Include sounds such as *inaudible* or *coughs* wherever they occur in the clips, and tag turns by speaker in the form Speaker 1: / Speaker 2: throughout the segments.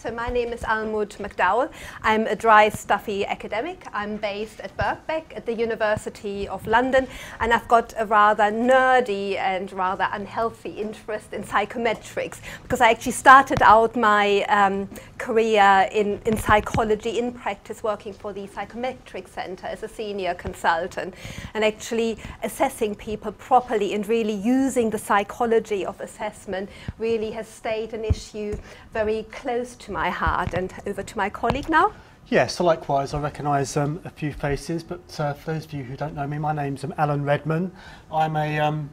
Speaker 1: So my name is Almuth McDowall. I'm a dry, stuffy academic. I'm based at Birkbeck at the University of London, and I've got a rather nerdy and rather unhealthy interest in psychometrics because I actually started out my um, career in, in psychology in practice working for the Psychometric Center as a senior consultant and actually assessing people properly and really using the psychology of assessment really has stayed an issue very close to my heart. And over to my colleague now.
Speaker 2: Yeah, so likewise, I recognise um, a few faces, but uh, for those of you who don't know me, my name's um, Alan Redman. I'm a um,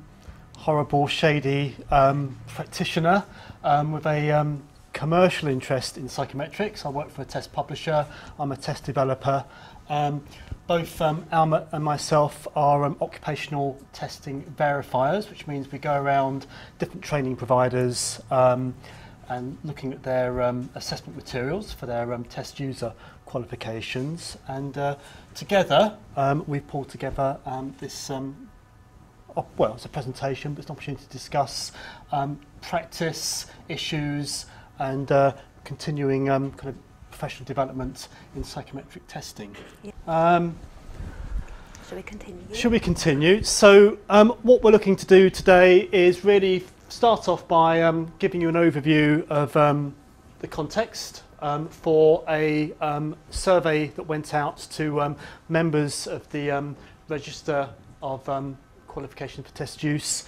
Speaker 2: horrible, shady um, practitioner um, with a um, commercial interest in psychometrics. I work for a test publisher, I'm a test developer. Both um, Alma and myself are occupational testing verifiers, which means we go around different training providers, and looking at their um, assessment materials for their um, test user qualifications. And uh, together, um, we've pulled together um, this, um, well, it's a presentation, but it's an opportunity to discuss um, practice issues and uh, continuing kind of professional development in psychometric testing.
Speaker 1: Yeah. Shall we continue?
Speaker 2: Should we continue? So um, what we're looking to do today is really start off by um, giving you an overview of um, the context um, for a um, survey that went out to um, members of the um, Register of um, Qualification for Test Use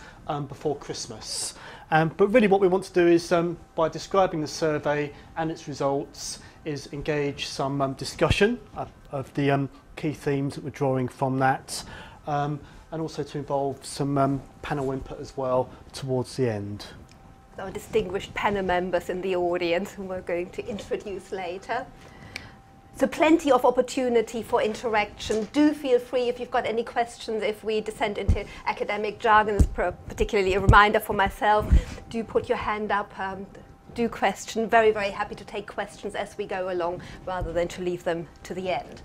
Speaker 2: before Christmas. But really what we want to do is, by describing the survey and its results, is engage some discussion of, of the key themes that we're drawing from that, and also to involve some um, panel input as well towards the end.
Speaker 1: Our distinguished panel members in the audience whom we're going to introduce later. So plenty of opportunity for interaction. Do feel free if you've got any questions. If we descend into academic jargon, it's particularly a reminder for myself. Do put your hand up. Um, do question. Very, very happy to take questions as we go along rather than to leave them to the end.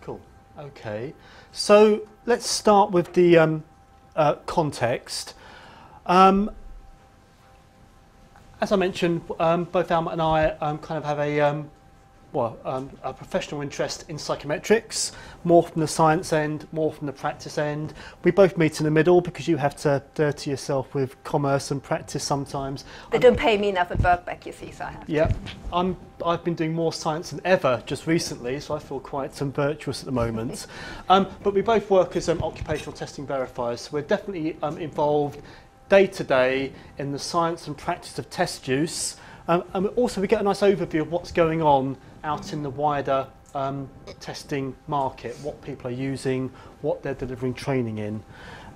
Speaker 2: Cool. Okay. So let's start with the um, uh, context. Um, as I mentioned, um, both Alma and I um, kind of have a um, well, um, a professional interest in psychometrics, more from the science end, more from the practice end. We both meet in the middle because you have to dirty yourself with commerce and practice sometimes.
Speaker 1: They don't pay me enough at Birkbeck, you see, so I have to.
Speaker 2: Yeah, I'm, I've been doing more science than ever just recently, so I feel quite um, virtuous at the moment. *laughs* um, but we both work as um, occupational testing verifiers, so we're definitely um, involved day to day in the science and practice of test use. Um, and also we get a nice overview of what's going on out in the wider um, testing market, what people are using, what they're delivering training in.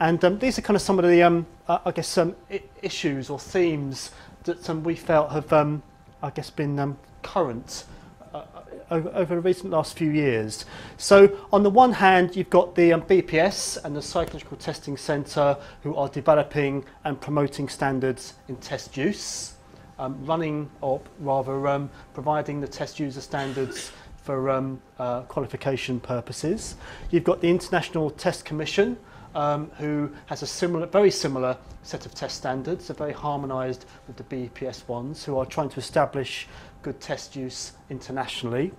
Speaker 2: And um, these are kind of some of the, um, uh, I guess, um, issues or themes that um, we felt have, um, I guess, been um, current uh, uh over the recent last few years. So on the one hand, you've got the um, BPS and the Psychological Testing Centre who are developing and promoting standards in test use. Um, running or rather um, providing the test user standards for um, uh, qualification purposes. You've got the International Test Commission um, who has a similar, very similar set of test standards, they're very harmonised with the BPS ones, who are trying to establish good test use internationally.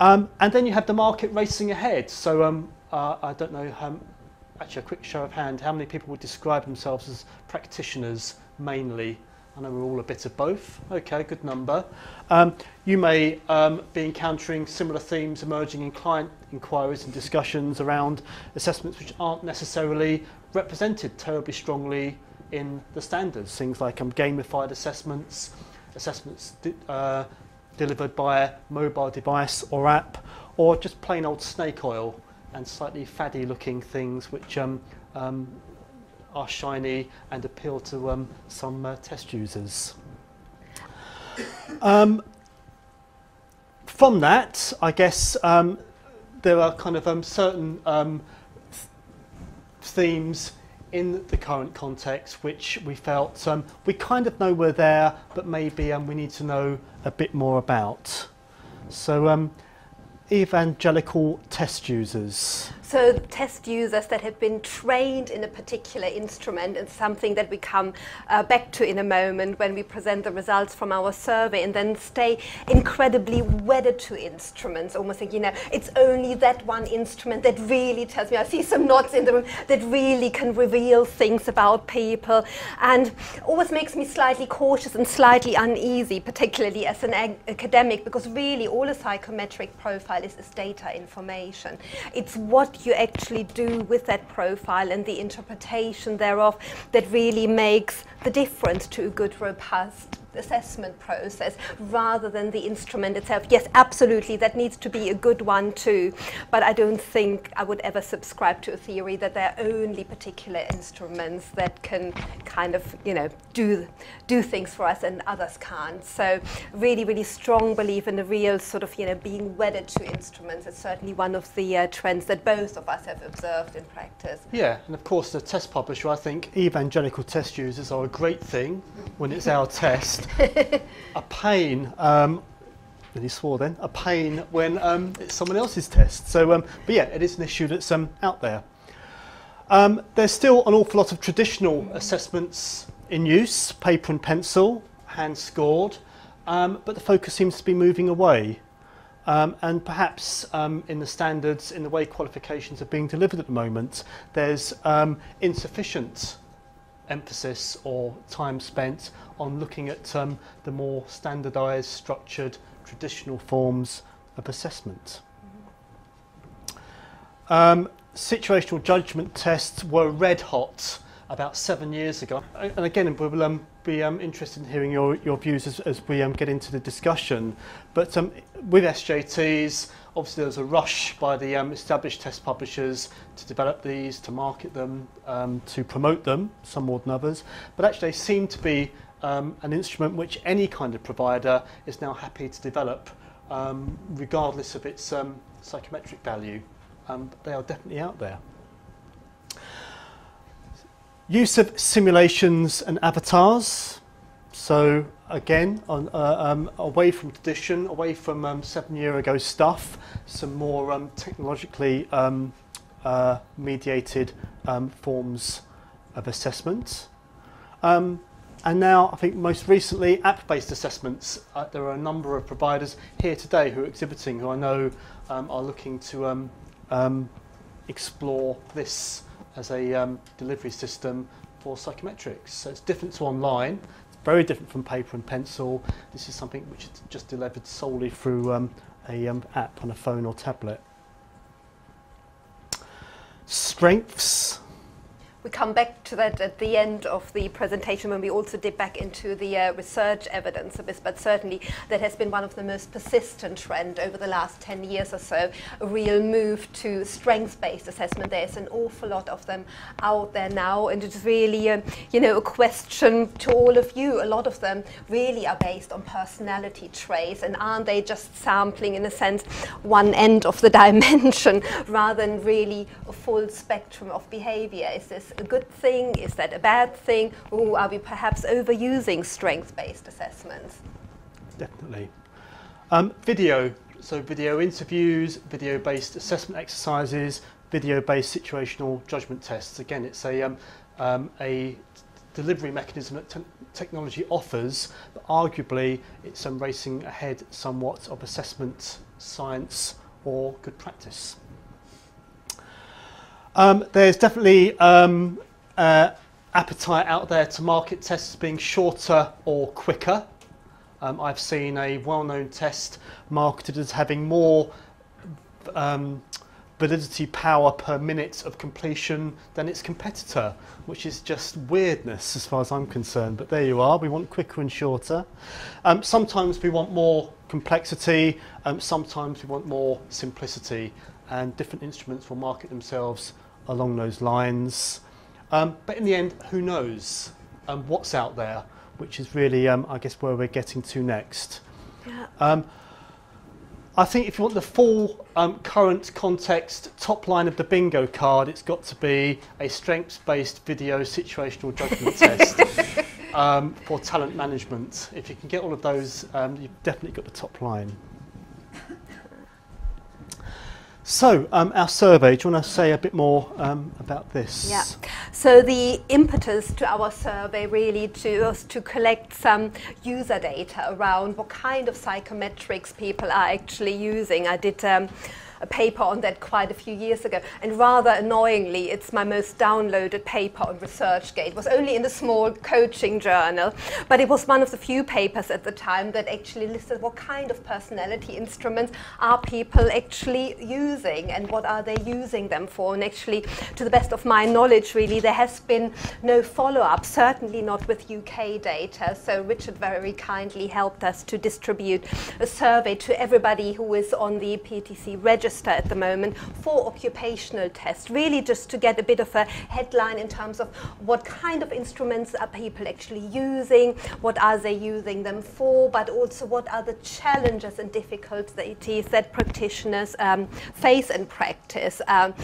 Speaker 2: Um, and then you have the market racing ahead. So um, uh, I don't know, um, actually a quick show of hand, how many people would describe themselves as practitioners mainly I know we're all a bit of both. Okay, good number. Um, you may um, be encountering similar themes emerging in client inquiries and discussions around assessments which aren't necessarily represented terribly strongly in the standards. Things like um, gamified assessments, assessments uh, delivered by mobile device or app, or just plain old snake oil and slightly faddy looking things which um, um, are shiny and appeal to um, some uh, test users. Um, from that, I guess um, there are kind of um, certain um, th- themes in the current context which we felt um, we kind of know we're there, but maybe we need to know a bit more about. So, evangelical test users.
Speaker 1: So test users that have been trained in a particular instrument is something that we come uh, back to in a moment when we present the results from our survey and then stay incredibly wedded to instruments, almost like, you know, it's only that one instrument that really tells me, I see some nods in the room, that really can reveal things about people and always makes me slightly cautious and slightly uneasy, particularly as an academic, because really all a psychometric profile is, is data information. It's what you actually do with that profile and the interpretation thereof that really makes the difference to a good, robust assessment process rather than the instrument itself. Yes, absolutely, that needs to be a good one too, but I don't think I would ever subscribe to a theory that there are only particular instruments that can kind of, you know, do, do things for us and others can't. So really, really strong belief in the real sort of, you know, being wedded to instruments is certainly one of the uh, trends that both of us have observed in practice.
Speaker 2: Yeah, and of course the test publisher, I think evangelical test users are a great thing when it's our test *laughs* a pain. Um, and he swore then, a pain when um, it's someone else's test. So, um, but yeah, it is an issue that's um, out there. Um, there's still an awful lot of traditional assessments in use, paper and pencil, hand scored, um, but the focus seems to be moving away. Um, and perhaps in the standards, in the way qualifications are being delivered at the moment, there's insufficient emphasis or time spent on looking at um, the more standardised, structured, traditional forms of assessment. Um, situational judgment tests were red hot about seven years ago. And again, we'll um, be um, interested in hearing your, your views as, as we um, get into the discussion. But um, with SJTs, obviously there was a rush by the um, established test publishers to develop these, to market them, um, to promote them, some more than others. But actually they seem to be um, an instrument which any kind of provider is now happy to develop, um, regardless of its um, psychometric value. Um, they are definitely out there. Use of simulations and avatars. So again, on, uh, um, away from tradition, away from um, seven year ago stuff, some more technologically uh, mediated forms of assessment. Um, and now, I think most recently, app-based assessments. Uh, there are a number of providers here today who are exhibiting, who I know um, are looking to um, um, explore this as a um, delivery system for psychometrics. So it's different to online, it's very different from paper and pencil. This is something which is just delivered solely through um, a um, app on a phone or tablet. Strengths
Speaker 1: we come back to that at the end of the presentation when we also dip back into the uh, research evidence of this, but certainly that has been one of the most persistent trend over the last 10 years or so, a real move to strengths-based assessment. There's an awful lot of them out there now, and it's really, um, you know, a question to all of you. A lot of them really are based on personality traits, and aren't they just sampling, in a sense, one end of the *laughs* dimension rather than really a full spectrum of behavior? Is this a good thing? Is that a bad thing? Or are we perhaps overusing strength-based assessments?
Speaker 2: Definitely. Um, video, so video interviews, video-based assessment exercises, video-based situational judgment tests. Again, it's a, um, um, a delivery mechanism that technology offers, but arguably it's um, racing ahead somewhat of assessment science or good practice. Um, there's definitely um, uh, appetite out there to market tests being shorter or quicker. Um, I've seen a well-known test marketed as having more um, validity power per minute of completion than its competitor, which is just weirdness as far as I'm concerned. But there you are, we want quicker and shorter. Um, sometimes we want more complexity, um, sometimes we want more simplicity, and different instruments will market themselves along those lines. Um, but in the end, who knows um, what's out there, which is really, um, I guess, where we're getting to next. Yeah. Um, I think if you want the full um, current context top line of the bingo card, it's got to be a strengths-based video situational judgment test *laughs* um, for talent management. If you can get all of those, um, you've definitely got the top line. So, um, our survey, do you want to say a bit more um, about this?
Speaker 1: Yeah. So, the impetus to our survey really to, was to collect some user data around what kind of psychometrics people are actually using. I did. Um, a paper on that quite a few years ago. And rather annoyingly, it's my most downloaded paper on ResearchGate. It was only in a small coaching journal, but it was one of the few papers at the time that actually listed what kind of personality instruments are people actually using and what are they using them for. And actually, to the best of my knowledge, really, there has been no follow-up, certainly not with UK data. So Richard very kindly helped us to distribute a survey to everybody who is on the PTC register at the moment for occupational tests, really just to get a bit of a headline in terms of what kind of instruments are people actually using, what are they using them for, but also what are the challenges and difficulties that practitioners um, face in practice. Um,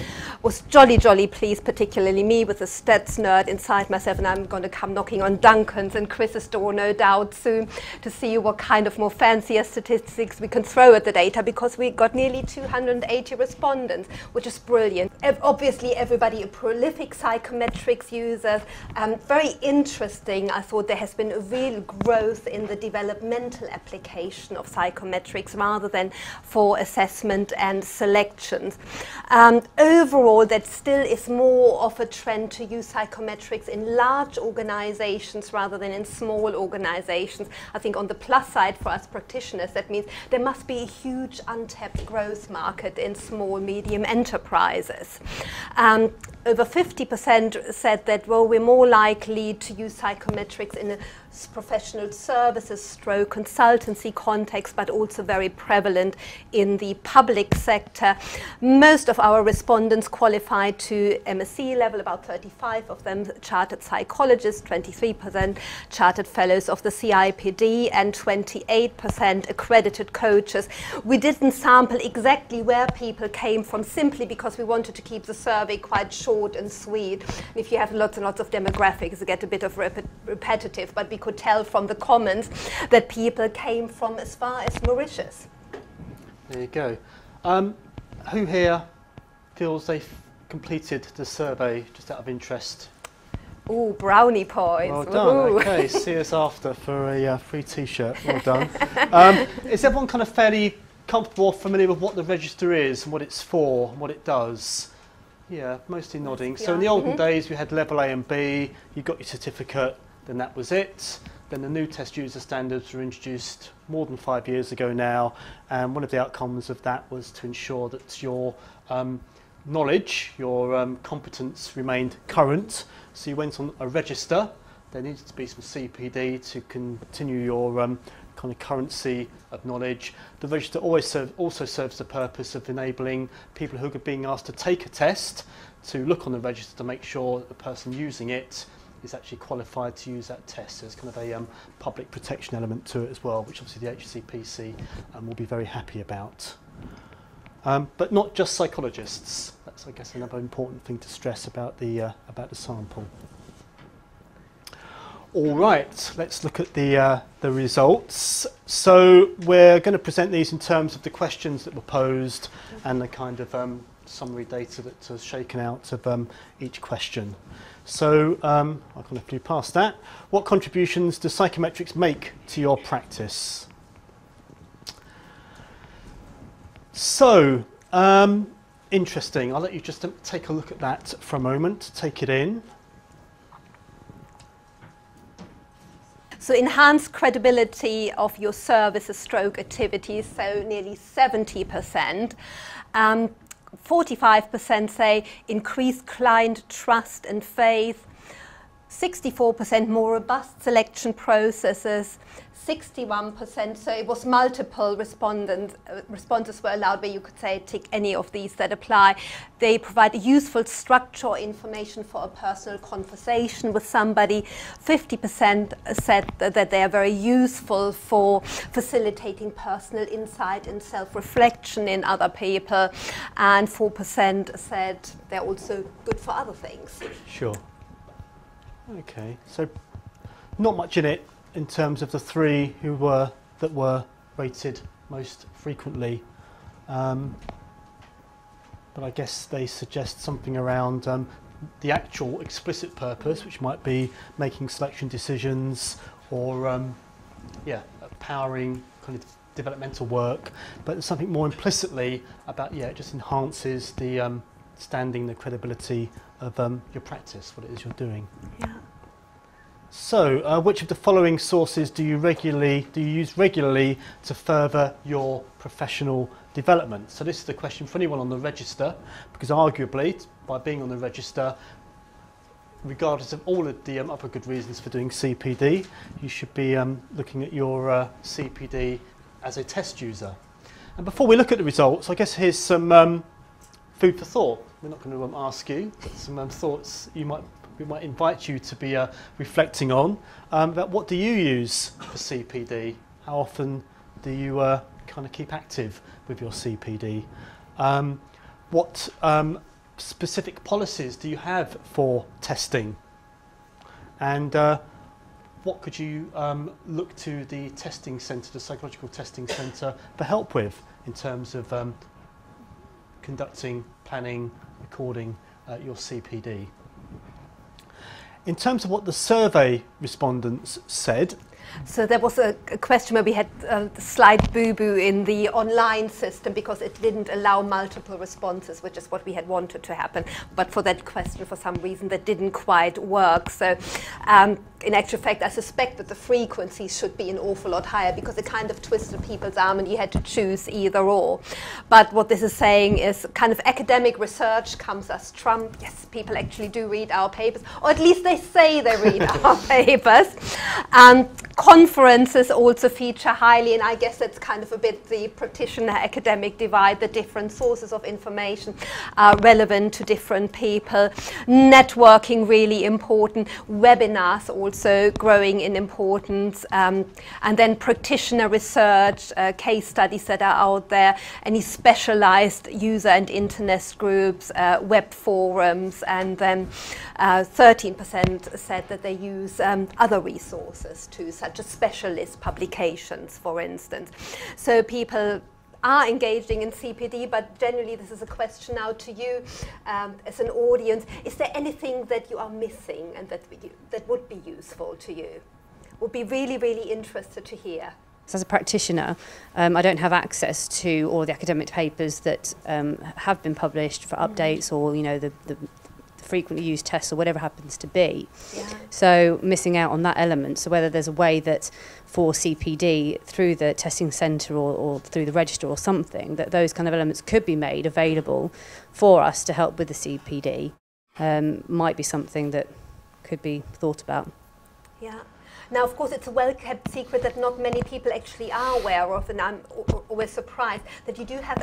Speaker 1: was jolly, jolly pleased, particularly me with the stats nerd inside myself, and I'm going to come knocking on Duncan's and Chris's door, no doubt, soon to see what kind of more fancier statistics we can throw at the data because we got nearly 200 180 respondents, which is brilliant. Obviously, everybody a prolific psychometrics users. Um, very interesting. I thought there has been a real growth in the developmental application of psychometrics rather than for assessment and selections. Um, overall, that still is more of a trend to use psychometrics in large organizations rather than in small organizations. I think on the plus side for us practitioners, that means there must be a huge untapped growth market market in small, medium enterprises. Um, over 50% said that, well, we're more likely to use psychometrics in a professional services stroke consultancy context, but also very prevalent in the public sector. Most of our respondents qualified to MSc level, about 35 of them chartered psychologists, 23% chartered fellows of the CIPD, and 28% accredited coaches. We didn't sample exactly where people came from simply because we wanted to keep the survey quite short and sweet. And if you have lots and lots of demographics, it get a bit of rep repetitive, but could tell from the comments that people came from as far as Mauritius.
Speaker 2: There you go. Um, who here feels they've completed the survey just out of interest?
Speaker 1: Oh, brownie points.
Speaker 2: Well done. Okay, *laughs* see us after for a uh, free T-shirt. Well done. um, *laughs* is everyone kind of fairly comfortable or familiar with what the register is and what it's for, and what it does? Yeah, mostly nodding. So in the olden mm -hmm. days, we had level A and B. You got your certificate then that was it. Then the new test user standards were introduced more than five years ago now, and one of the outcomes of that was to ensure that your um, knowledge, your um, competence remained current. So you went on a register. There needed to be some CPD to continue your um, kind of currency of knowledge. The register always serve, also serves the purpose of enabling people who are being asked to take a test to look on the register to make sure the person using it is actually qualified to use that test. So there's kind of a um, public protection element to it as well, which obviously the HCPC um, will be very happy about. Um, but not just psychologists. That's, I guess, another important thing to stress about the, uh, about the sample. All right, let's look at the, uh, the results. So we're going to present these in terms of the questions that were posed and the kind of um, summary data that was shaken out of um, each question. So um, I'll kind of flew past that. What contributions does psychometrics make to your practice? So, um, interesting. I'll let you just take a look at that for a moment, take it in.
Speaker 1: So enhanced credibility of your services stroke activities, so nearly 70%. Um, 45% say increased client trust and faith, 64% more robust selection processes, 61%, so it was multiple respondents, uh, responses were allowed where you could say tick any of these that apply. They provide a useful structure information for a personal conversation with somebody. 50% said that, that they are very useful for facilitating personal insight and self-reflection in other people. And 4% said they're also good for other things.
Speaker 2: Sure. Okay, so not much in it in terms of the three who were that were rated most frequently. Um, but I guess they suggest something around um, the actual explicit purpose, which might be making selection decisions or um, yeah, powering kind of developmental work, but something more implicitly about yeah, it just enhances the um, standing, the credibility of um, your practice, what it is you're doing.
Speaker 1: Yeah.
Speaker 2: So, uh, which of the following sources do you regularly do you use regularly to further your professional development? So, this is the question for anyone on the register, because arguably, by being on the register, regardless of all of the um, other good reasons for doing CPD, you should be um, looking at your uh, CPD as a test user. And before we look at the results, I guess here's some um, food for thought. We're not going to um, ask you, but some um, thoughts you might we might invite you to be uh, reflecting on um, about what do you use for CPD? How often do you uh, kind of keep active with your CPD? Um, what um, specific policies do you have for testing? And uh, what could you um, look to the testing centre, the psychological testing centre, for help with in terms of conducting, planning, recording uh, your CPD? In terms of what the survey respondents said,
Speaker 1: so there was a, a question where we had a slight boo-boo in the online system because it didn't allow multiple responses, which is what we had wanted to happen. But for that question, for some reason, that didn't quite work. So um, in actual fact, I suspect that the frequency should be an awful lot higher because it kind of twisted people's arm and you had to choose either or. But what this is saying is kind of academic research comes as trump. Yes, people actually do read our papers, or at least they say they read *laughs* our papers. Um, conferences also feature highly, and I guess it's kind of a bit the practitioner academic divide, the different sources of information are relevant to different people. Networking really important, webinars also growing in importance, um, and then practitioner research, uh, case studies that are out there, any specialized user and internet groups, uh, web forums, and then 13% uh, said that they use um, other resources too, such as specialist publications, for instance. So people are engaging in CPD, but generally this is a question now to you um, as an audience. Is there anything that you are missing and that, you, that would be useful to you? Would be really, really interested to hear.
Speaker 3: So as a practitioner, um, I don't have access to all the academic papers that um, have been published for mm. updates or, you know, the, the, frequently used tests or whatever happens to be. Yeah. So missing out on that element. So whether there's a way that for CPD through the testing centre or, or through the register or something, that those kind of elements could be made available for us to help with the CPD um, might be something that could be thought about.
Speaker 1: Yeah. Now, of course, it's a well-kept secret that not many people actually are aware of, and I'm always surprised that you do have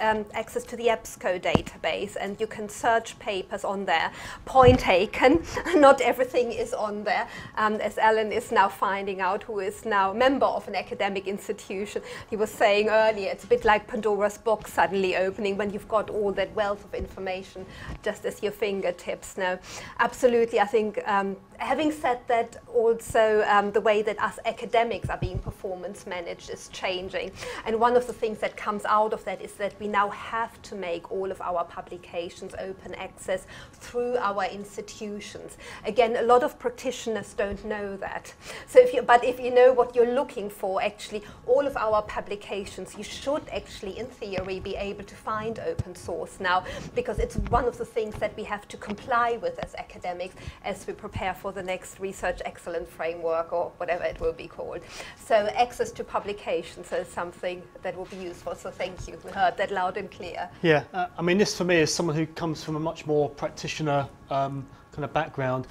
Speaker 1: um, access to the EBSCO database, and you can search papers on there. Point taken, *laughs* not everything is on there, um, as Alan is now finding out, who is now a member of an academic institution. He was saying earlier, it's a bit like Pandora's box suddenly opening when you've got all that wealth of information just as your fingertips now. Absolutely, I think um, having said that, also um, the way that us academics are being performance managed is changing. And one of the things that comes out of that is that we now have to make all of our publications open access through our institutions. Again, a lot of practitioners don't know that. So if you, but if you know what you're looking for, actually, all of our publications, you should actually, in theory, be able to find open source now, because it's one of the things that we have to comply with as academics as we prepare for the next research excellence framework or whatever it will be called. So access to publications is something that will be useful. So thank you. We heard that loud and clear.
Speaker 2: Yeah, uh, I mean, this for me is someone who comes from a much more practitioner um, kind of background.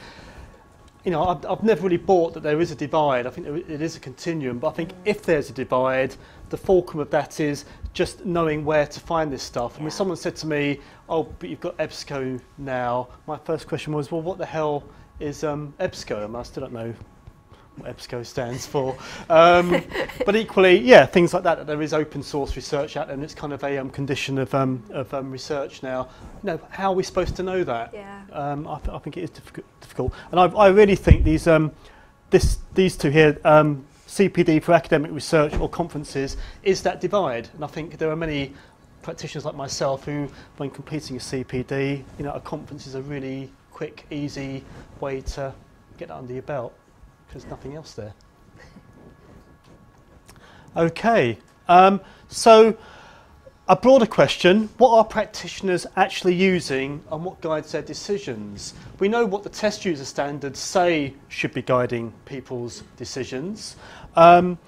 Speaker 2: You know, I've, I've never really bought that there is a divide. I think it is a continuum, but I think mm. if there's a divide, the fulcrum of that is just knowing where to find this stuff. Yeah. I mean, someone said to me, "Oh, but you've got EBSCO now." My first question was, "Well, what the hell is um, EBSCO?" And I still don't know EBSCO stands for. Um, but equally, yeah, things like that, that. There is open source research out there, and it's kind of a um, condition of, um, of um, research now. You know, how are we supposed to know that?
Speaker 1: Yeah.
Speaker 2: Um, I, th I think it is difficult. And I, I really think these, um, this, these two here, CPD for academic research or conferences, is that divide. And I think there are many practitioners like myself who, when completing a CPD, you know, a conference is a really quick, easy way to get that under your belt because nothing else there. Okay, um, so a broader question, what are practitioners actually using and what guides their decisions? We know what the test user standards say should be guiding people's decisions. Um,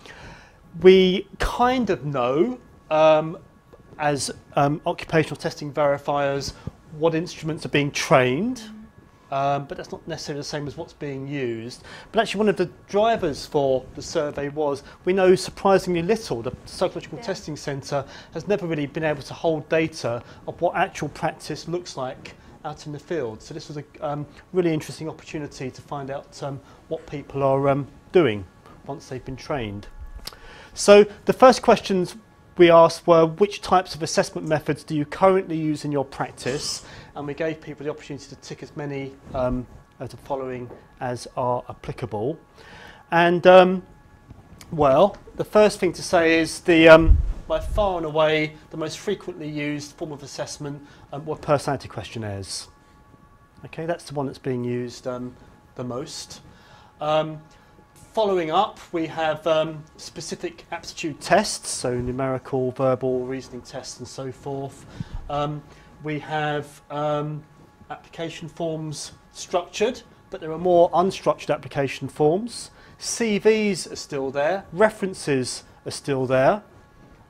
Speaker 2: we kind of know um, as um, occupational testing verifiers what instruments are being trained um, but that's not necessarily the same as what's being used. But actually, one of the drivers for the survey was we know surprisingly little. The Psychological yeah. Testing Centre has never really been able to hold data of what actual practice looks like out in the field. So this was a um, really interesting opportunity to find out um, what people are um, doing once they've been trained. So the first questions we asked were which types of assessment methods do you currently use in your practice and we gave people the opportunity to tick as many um, of the following as are applicable. And um, well, the first thing to say is the um, by far and away the most frequently used form of assessment um, were personality questionnaires. Okay, that's the one that's being used um, the most. Following up, we have um, specific aptitude tests, so numerical, verbal, reasoning tests, and so forth. Um, we have um, application forms structured, but there are more unstructured application forms. CVs are still there, references are still there.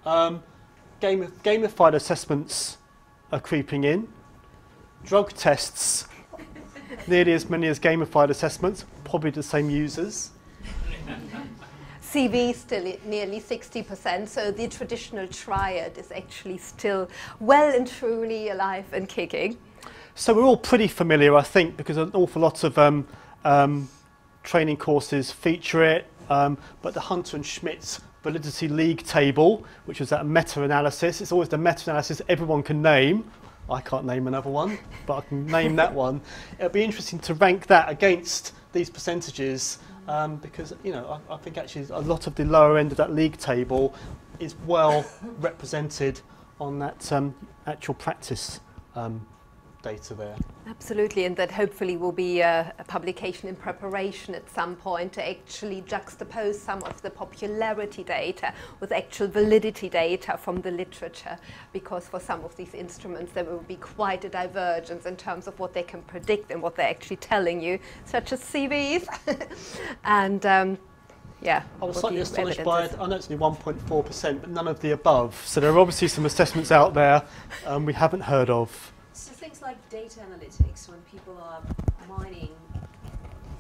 Speaker 2: Um, game, gamified assessments are creeping in. Drug tests, nearly as many as gamified assessments, probably the same users. *laughs*
Speaker 1: CV still nearly 60%, so the traditional triad is actually still well and truly alive and kicking.
Speaker 2: So we're all pretty familiar, I think, because an awful lot of um, um, training courses feature it, um, but the Hunter and Schmidt validity league table, which was that meta-analysis, it's always the meta-analysis everyone can name. I can't name another one, but I can name that one. It'll be interesting to rank that against these percentages um, because you know I, I, think actually a lot of the lower end of that league table is well *laughs* represented on that um, actual practice um, data there.
Speaker 1: Absolutely, and that hopefully will be a, a, publication in preparation at some point to actually juxtapose some of the popularity data with actual validity data from the literature, because for some of these instruments there will be quite a divergence in terms of what they can predict and what they're actually telling you, such as CVs. *laughs* and um, yeah.
Speaker 2: I was slightly astonished by it. I know it's only 1.4%, but none of the above. So there are obviously some assessments out there um, we haven't heard of
Speaker 4: like data analytics when people are mining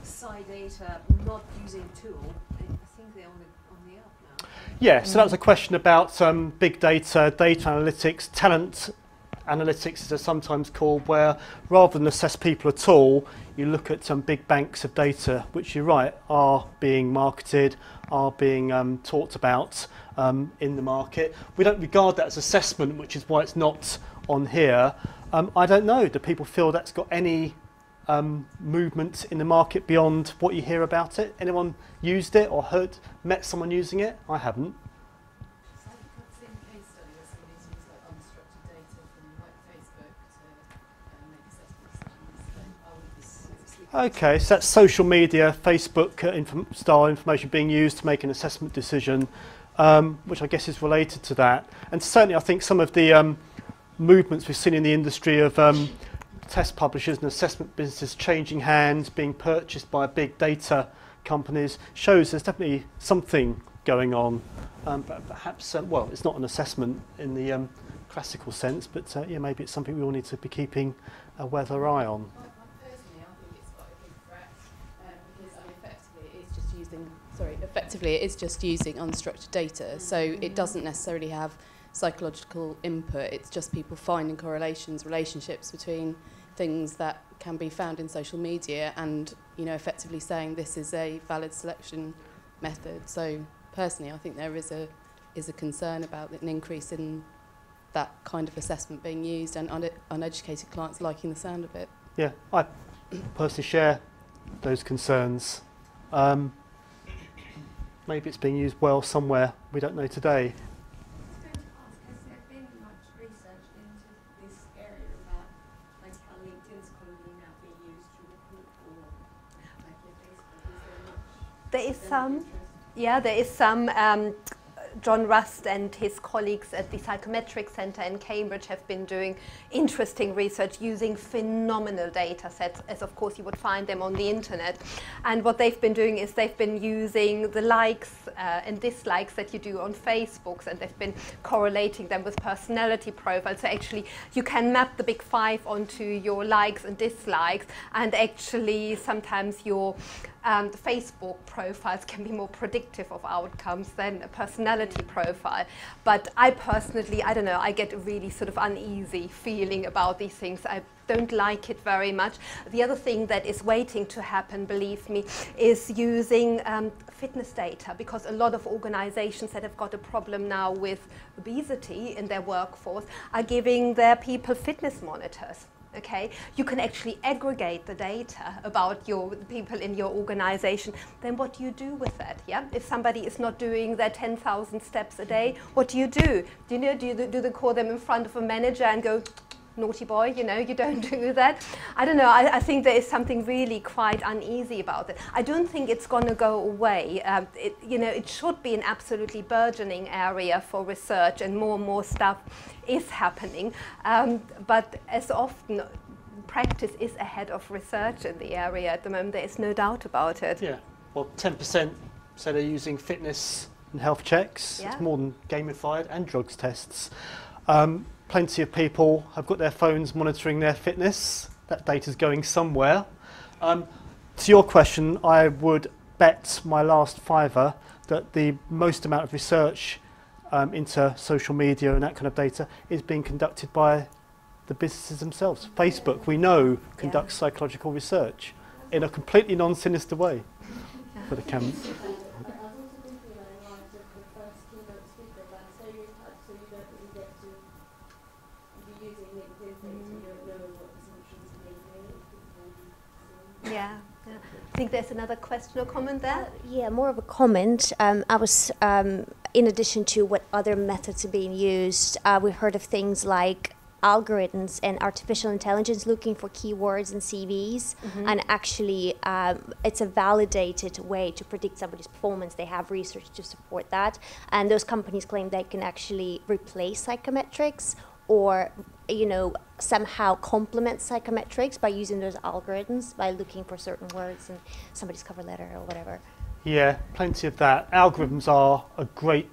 Speaker 4: psi data not using tool, I think they're on the, on the up now.
Speaker 2: Yeah, so that was a question about um, big data, data analytics, talent analytics as they're sometimes called, where rather than assess people at all, you look at some big banks of data, which you're right, are being marketed, are being um, talked about um, in the market. We don't regard that as assessment, which is why it's not on here. Um, I don't know. Do people feel that's got any um, movement in the market beyond what you hear about it? Anyone used it or heard, met someone using it? I haven't. Okay, so that's social media, Facebook uh, style information being used to make an assessment decision, um, which I guess is related to that. And certainly I think some of the um, movements we've seen in the industry of um, test publishers and assessment businesses changing hands, being purchased by big data companies, shows there's definitely something going on. Um, but perhaps, um, well, it's not an assessment in the um, classical sense, but uh, yeah, maybe it's something we all need to be keeping a weather eye on.
Speaker 5: Sorry, effectively it is just using unstructured data, so it doesn't necessarily have psychological input. It's just people finding correlations, relationships between things that can be found in social media and, you know, effectively saying this is a valid selection method. So personally, I think there is a, is a concern about an increase in that kind of assessment being used and un uneducated clients liking the sound of it.
Speaker 2: Yeah, I personally share those concerns. Um, maybe it's being used well somewhere we don't know today.
Speaker 1: Some. Yeah, there is some. Um, John Rust and his colleagues at the Psychometric Center in Cambridge have been doing interesting research using phenomenal data sets, as of course you would find them on the internet. And what they've been doing is they've been using the likes uh, and dislikes that you do on Facebook, and they've been correlating them with personality profiles. So actually, you can map the big five onto your likes and dislikes, and actually sometimes your um, Facebook profiles can be more predictive of outcomes than a personality profile. But I personally, I don't know, I get a really sort of uneasy feeling about these things. I don't like it very much. The other thing that is waiting to happen, believe me, is using um, fitness data because a lot of organizations that have got a problem now with obesity in their workforce are giving their people fitness monitors okay, you can actually aggregate the data about your people in your organization, then what do you do with that? Yeah, if somebody is not doing their 10,000 steps a day, what do you do? Do you know, do, you, do they call them in front of a manager and go, naughty boy, you know, you don't *laughs* do that. I don't know, I, I, think there is something really quite uneasy about it. I don't think it's going to go away. Um, it, you know, it should be an absolutely burgeoning area for research and more and more stuff is happening. Um, but as often, practice is ahead of research in the area at the moment. There is no doubt about it.
Speaker 2: Yeah, well, 10% say they're using fitness and health checks. Yeah. It's more than gamified and drugs tests. Um, plenty of people have got their phones monitoring their fitness. That data is going somewhere. Um, to your question, I would bet my last fiver that the most amount of research um, into social media and that kind of data is being conducted by the businesses themselves. Facebook, we know, conducts yeah. psychological research in a completely non-sinister way for the camp.
Speaker 1: Yeah. I think there's another question or comment there. Uh,
Speaker 6: yeah, more of a comment. Um, I was, um, in addition to what other methods are being used, uh, we heard of things like algorithms and artificial intelligence looking for keywords in CVs, mm-hmm. and actually, um, it's a validated way to predict somebody's performance. They have research to support that, and those companies claim they can actually replace psychometrics or you know somehow complement psychometrics by using those algorithms by looking for certain words in somebody's cover letter or whatever.
Speaker 2: Yeah plenty of that. Algorithms are a great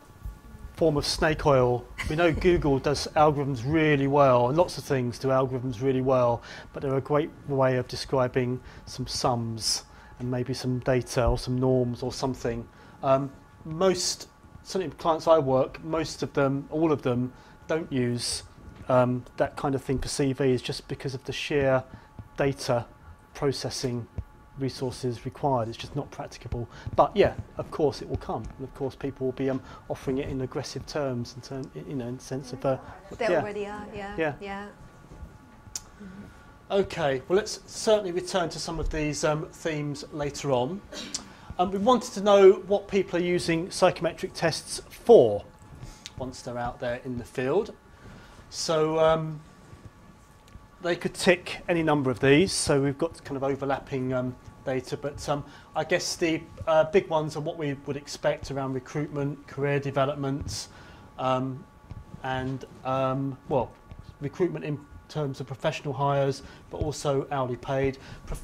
Speaker 2: form of snake oil. We know google does algorithms really well and lots of things do algorithms really well but they're a great way of describing some sums and maybe some data or some norms or something. Um, most certainly clients i work most of them all of them don't use um, that kind of thing for CVs just because of the sheer data processing resources required. It's just not practicable. But yeah, of course it will come, and of course people will be um, offering it in aggressive terms, in term, you know, in sense of. Uh,
Speaker 1: they yeah. already are. Yeah.
Speaker 2: Yeah.
Speaker 1: yeah.
Speaker 2: Okay, well let's certainly return to some of these um, themes later on. Um, we wanted to know what people are using psychometric tests for once they're out there in the field. So um, they could tick any number of these. So we've got kind of overlapping um, data, but um, I guess the uh, big ones are what we would expect around recruitment, career development, um, and um, well, recruitment in terms of professional hires, but also hourly paid. Prof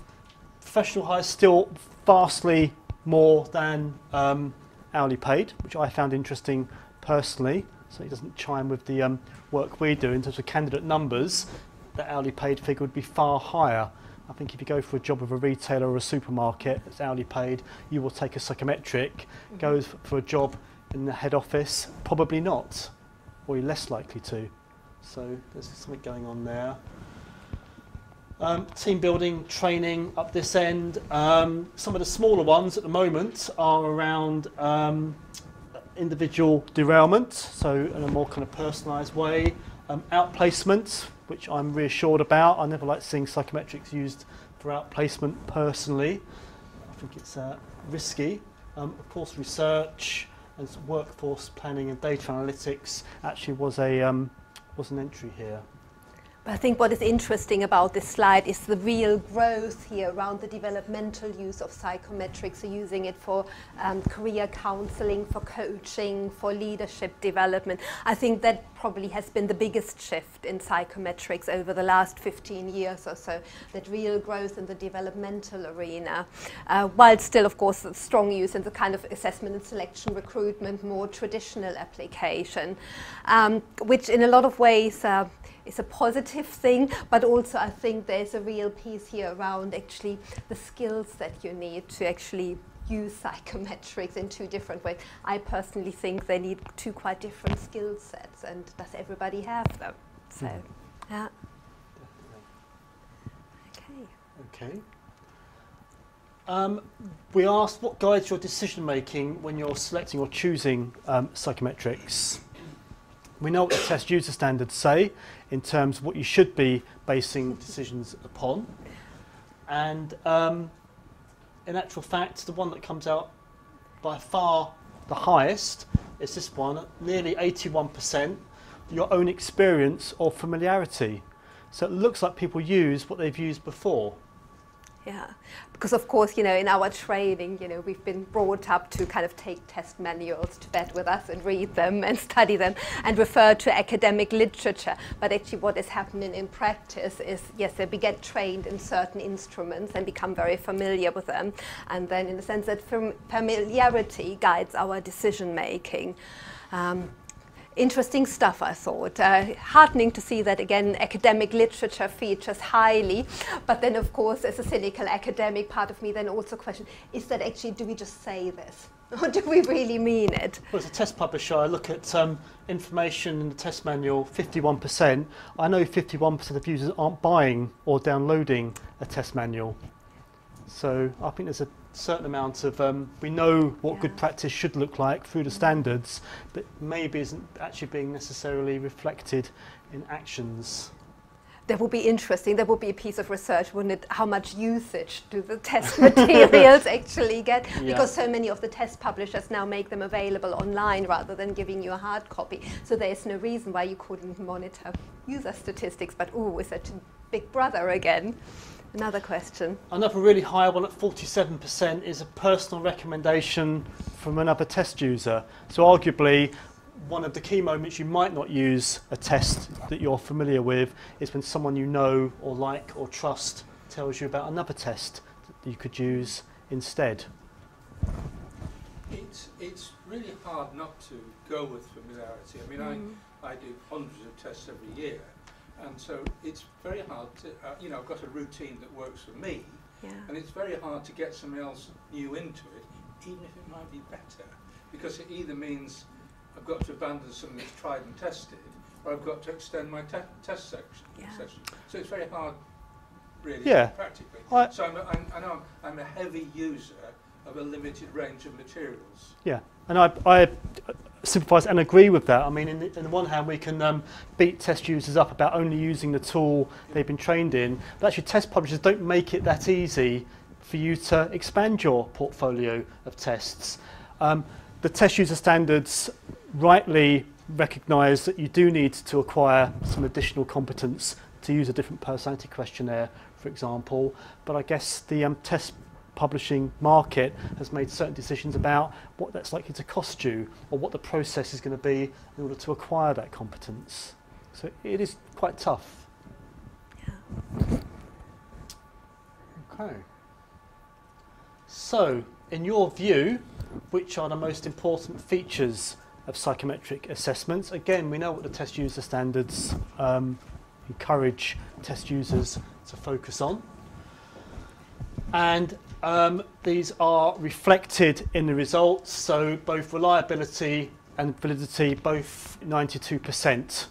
Speaker 2: professional hires still vastly more than um, hourly paid, which I found interesting personally so it doesn't chime with the um, work we do in terms of candidate numbers, the hourly paid figure would be far higher. I think if you go for a job with a retailer or a supermarket that's hourly paid, you will take a psychometric. Mm-hmm. Goes for a job in the head office, probably not, or you're less likely to. So there's something going on there. Um, team building, training up this end. Um, some of the smaller ones at the moment are around um, individual derailment, so in a more kind of personalised way. Um, outplacement, which I'm reassured about. I never like seeing psychometrics used for outplacement personally. I think it's uh, risky. Um, of course, research and workforce planning and data analytics actually was a um, was an entry here.
Speaker 1: I think what is interesting about this slide is the real growth here around the developmental use of psychometrics, so using it for um, career counseling, for coaching, for leadership development. I think that probably has been the biggest shift in psychometrics over the last 15 years or so, that real growth in the developmental arena, uh, while still, of course, strong use in the kind of assessment and selection recruitment, more traditional application, um, which in a lot of ways uh, is a positive thing, but also I think there's a real piece here around actually the skills that you need to actually use psychometrics in two different ways. I personally think they need two quite different skill sets, and does everybody have them? So,
Speaker 2: Mhm.
Speaker 1: yeah. Okay.
Speaker 2: Okay. Um, we asked what guides your decision making when you're selecting or choosing um, psychometrics. We know what the test user standards say in terms of what you should be basing decisions upon. And um, in actual fact, the one that comes out by far the highest is this one, nearly 81%, your own experience or familiarity. So it looks like people use what they've used before.
Speaker 1: Yeah, because of course, you know, in our training, you know, we've been brought up to kind of take test manuals to bed with us and read them *laughs* and study them and refer to academic literature. But actually, what is happening in practice is, yes, we get trained in certain instruments and become very familiar with them. And then, in the sense that fam- familiarity guides our decision making. Um, interesting stuff, I thought. Uh, heartening to see that again, academic literature features highly. But then, of course, as a cynical academic part of me, then also question is that actually, do we just say this? *laughs* Or do we really mean it?
Speaker 2: Well, as a test publisher, I look at um, information in the test manual, 51%. I know 51% of users aren't buying or downloading a test manual. So I think there's a certain amount of, um, we know what
Speaker 1: Yeah.
Speaker 2: good practice should look like through the standards, but maybe isn't actually being necessarily reflected in actions.
Speaker 1: That would be interesting. That would be a piece of research, wouldn't it? How much usage do the test *laughs* materials actually get?
Speaker 2: Yeah.
Speaker 1: Because so many of the test publishers now make them available online rather than giving you a hard copy. So there's no reason why you couldn't monitor user statistics. But ooh, is that Big Brother again? Another question.
Speaker 2: Another really high one at 47% is a personal recommendation from another test user. So arguably, one of the key moments you might not use a test that you're familiar with is when someone you know or like or trust tells you about another test that you could use instead.
Speaker 7: It's, it's really hard not to go with familiarity. I mean, I, mm. I do hundreds of tests every year, and so it's very hard to, uh, you know, I've got a routine that works for me,
Speaker 1: Yeah.
Speaker 7: and it's very hard to get something else new into it, even if it might be better, because it either means I've got to abandon something that's tried and tested, or I've got to extend my te- test section.
Speaker 1: Yeah.
Speaker 7: session. So it's very hard, really,
Speaker 2: Yeah.
Speaker 7: practically.
Speaker 2: I-
Speaker 7: so I'm, a, I'm, I know I'm, I'm a heavy user of a limited range of materials.
Speaker 2: Yeah, and I, I sympathise and agree with that. I mean, in the, in the one hand, we can um, beat test users up about only using the tool they've been trained in, but actually, test publishers don't make it that easy for you to expand your portfolio of tests. Um, the test user standards rightly recognise that you do need to acquire some additional competence to use a different personality questionnaire, for example. But I guess the um, test publishing market has made certain decisions about what that's likely to cost you or what the process is going to be in order to acquire that competence. So it is quite tough. Okay. So, in your view, which are the most important features of psychometric assessments? Again, we know what the test user standards um, encourage test users to focus on. And um, these are reflected in the results, so both reliability and validity, both 92%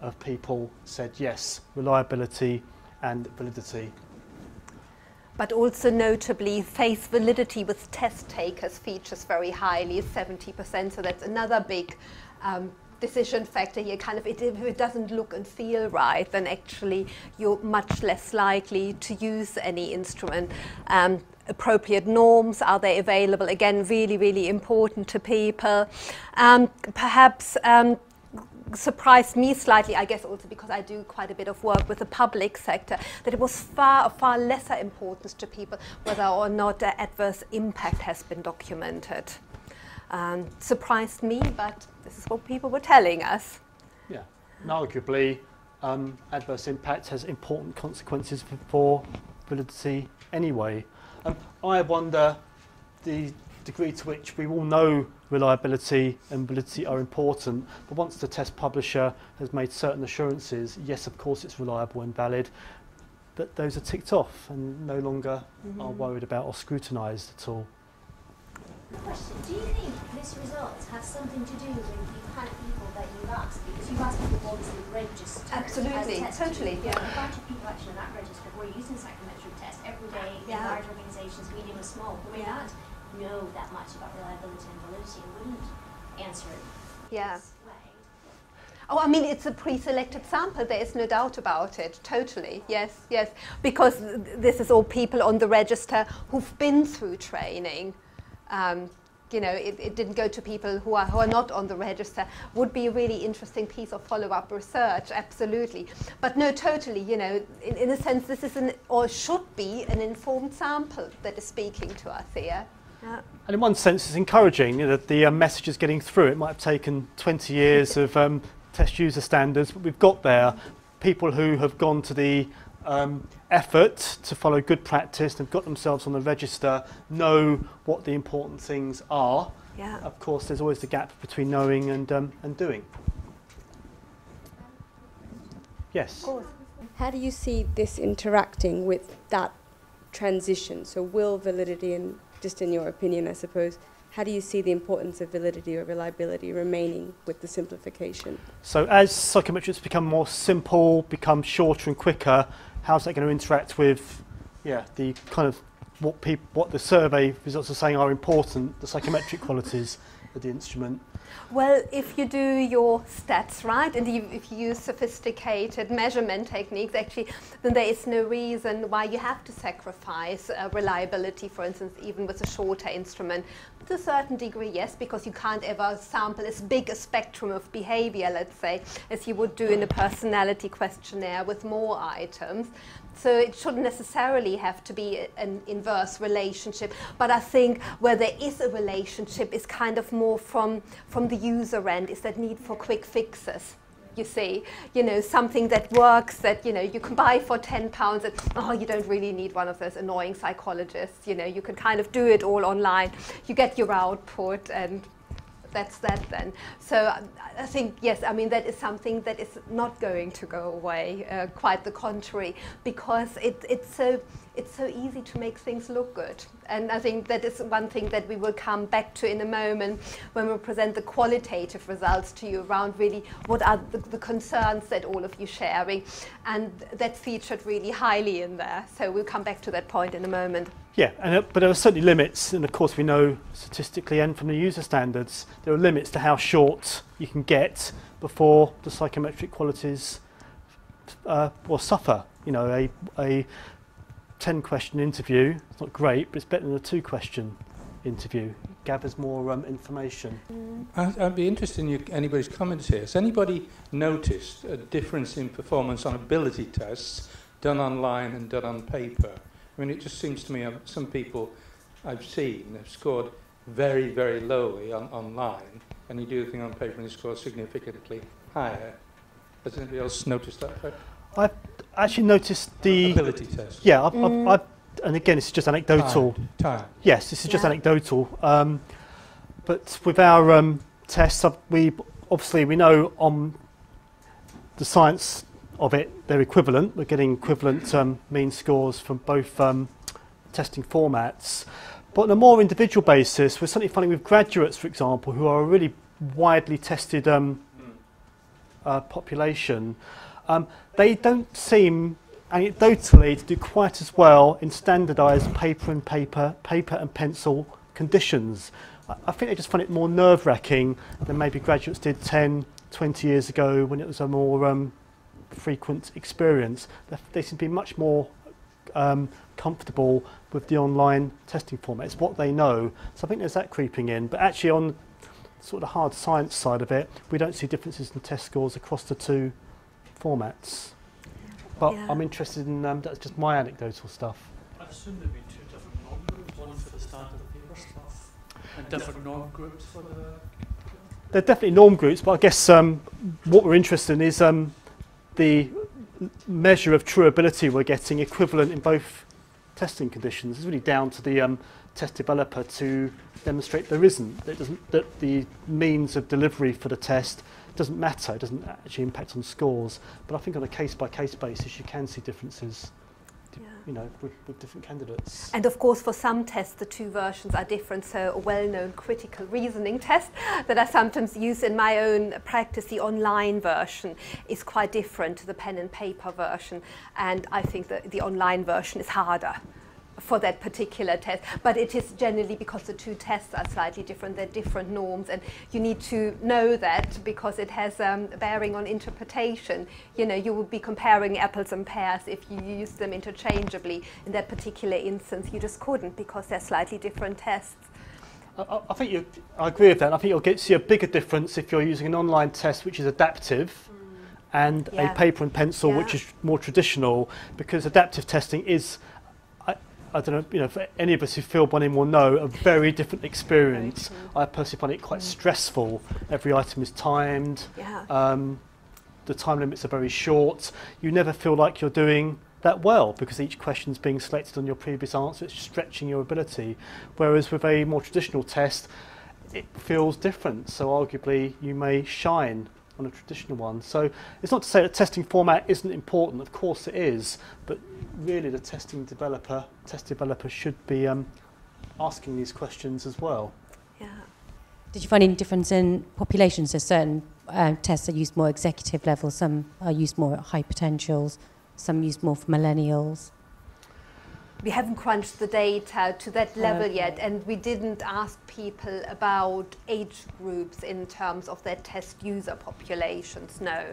Speaker 2: of people said yes, reliability and validity.
Speaker 1: But also notably, face validity with test takers features very highly, 70%. So that's another big um, decision factor here. Kind of, it, if it doesn't look and feel right, then actually you're much less likely to use any instrument. Um, appropriate norms are they available? Again, really, really important to people. Um, perhaps. Um, surprised me slightly, I guess also because I do quite a bit of work with the public sector, that it was far, far lesser importance to people whether or not uh, adverse impact has been documented. Um, surprised me, but this is what people were telling us.
Speaker 2: Yeah, and arguably, um, adverse impact has important consequences for, validity anyway. Um, I wonder the degree to which we all know reliability and validity are important, but once the test publisher has made certain assurances, yes, of course it's reliable and valid, that those are ticked off and no longer
Speaker 1: Mm-hmm.
Speaker 2: are worried about or scrutinised at all.
Speaker 6: Question, do you think this results have something to do with the kind of people that you've asked? Because you've asked people obviously registered
Speaker 1: Absolutely, totally, yeah.
Speaker 6: A bunch of people actually not registered were using psychometric tests every day in large organizations, medium and small, who may
Speaker 1: Yeah.
Speaker 6: not know that much about reliability and validity and wouldn't answer it
Speaker 1: Yeah. Oh, I mean, it's a pre-selected sample. There is no doubt about it. Totally, yes, yes. Because th- this is all people on the register who've been through training. Um, you know, it, it didn't go to people who are who are not on the register. Would be a really interesting piece of follow-up research, absolutely. But no, totally. You know, in, in a sense, this is an or should be an informed sample that is speaking to us here. Yeah.
Speaker 2: And in one sense, it's encouraging that the um, message is getting through. It might have taken 20 years *laughs* of um, test user standards, but we've got there people who have gone to the um, effort to follow good practice and have got themselves on the register, know what the important things are.
Speaker 1: Yeah.
Speaker 2: Of course, there's always the gap between knowing and, um, and doing. Yes.
Speaker 8: How do you see this interacting with that transition? So, will validity, and just in your opinion, I suppose, how do you see the importance of validity or reliability remaining with the simplification?
Speaker 2: So as psychometrics become more simple, become shorter and quicker, how's that going to interact with, yeah, the kind of what people, what the survey results are saying are important, the psychometric qualities of the instrument.
Speaker 1: Well, if you do your stats right, and if you use sophisticated measurement techniques, actually, then there is no reason why you have to sacrifice uh, reliability, for instance, even with a shorter instrument. To a certain degree, yes, because you can't ever sample as big a spectrum of behavior, let's say, as you would do in a personality questionnaire with more items. So it shouldn't necessarily have to be an inverse relationship, but I think where there is a relationship is kind of more from from the user end, is that need for quick fixes. You see, you know, something that works that you know you can buy for ten pounds. And oh, you don't really need one of those annoying psychologists. You know, you can kind of do it all online. You get your output and that's that then. So I- I think, yes, I mean, that is something that is not going to go away, uh, quite the contrary, because it, it's, so, it's so easy to make things look good. And I think that is one thing that we will come back to in a moment when we present the qualitative results to you around really what are the, the concerns that all of you sharing. And that featured really highly in there. So we'll come back to that point in a moment.
Speaker 2: Yeah, and, uh, but there are certainly limits, and of course we know statistically and from the user standards, there are limits to how short you can get before the psychometric qualities uh, will suffer. You know, a, a 10 question interview, it's not great, but it's better than a two question interview. It gathers more um, information.
Speaker 7: I'd, I'd be interested in your, anybody's comments here. Has anybody noticed a difference in performance on ability tests done online and done on paper? I mean, it just seems to me uh, some people I've seen have scored very, very lowly on, online, and you do the thing on paper and you score significantly higher. Has anybody else noticed that?
Speaker 2: I've actually noticed the.
Speaker 7: ability test.
Speaker 2: Yeah, I've, I've, I've, and again, it's just anecdotal.
Speaker 7: Time.
Speaker 2: Yes, this is just
Speaker 1: Yeah.
Speaker 2: anecdotal. Um, but with our um, tests, we obviously we know on the science of it, they're equivalent. We're getting equivalent um, mean scores from both um, testing formats. But on a more individual basis, we're certainly finding with graduates, for example, who are a really widely tested um, uh, population, um, they don't seem anecdotally to do quite as well in standardised paper and paper, paper and pencil conditions. I, I think they just find it more nerve-wracking than maybe graduates did 10, 20 years ago when it was a more um, frequent experience. They, they seem to be much more um, comfortable with the online testing format. It's what they know. So I think there's that creeping in. But actually on sort of the hard science side of it, we don't see differences in test scores across the two formats. But
Speaker 1: Yeah.
Speaker 2: I'm interested in, um, that's just my anecdotal stuff.
Speaker 9: I assume there'd be two different norm groups, one for the standard paper stuff and different norm groups for the.
Speaker 2: They're definitely norm groups, but I guess um, what we're interested in is um, the measure of true ability we're getting equivalent in both testing conditions. It's really down to the um, test developer to demonstrate there isn't. That doesn't. That the means of delivery for the test doesn't matter. It doesn't actually impact on scores. But I think on a case by case basis, you can see differences.
Speaker 1: Yeah.
Speaker 2: You know, with, with different candidates.
Speaker 1: And of course, for some tests, the two versions are different. So, a well known critical reasoning test that I sometimes use in my own practice, the online version, is quite different to the pen and paper version. And I think that the online version is harder for that particular test. But it is generally because the two tests are slightly different, they're different norms, and you need to know that because it has um, a bearing on interpretation. You know, you would be comparing apples and pears if you use them interchangeably. In that particular instance, you just couldn't because they're slightly different tests.
Speaker 2: I- I, think you, I agree with that. I think you'll get see a bigger difference if you're using an online test which is adaptive and
Speaker 1: Yeah.
Speaker 2: a paper and pencil which is more traditional because adaptive testing is I don't know, you know, for any of us who feel in will know, a very different experience. Very I personally find it quite mm. stressful. Every item is timed.
Speaker 1: Yeah.
Speaker 2: Um, the time limits are very short. You never feel like you're doing that well because each question's being selected on your previous answer. It's stretching your ability. Whereas with a more traditional test, it feels different. So arguably, you may shine on a traditional one. So it's not to say that testing format isn't important, of course it is, but really the testing developer, test developer should be um, asking these questions as well.
Speaker 1: Yeah.
Speaker 10: Did you find any difference in populations? There's certain uh, tests are used more executive level, some are used more at high potentials, some used more for millennials.
Speaker 1: We haven't crunched the data to that level
Speaker 10: Okay.
Speaker 1: yet, and we didn't ask people about age groups in terms of their test user populations. No,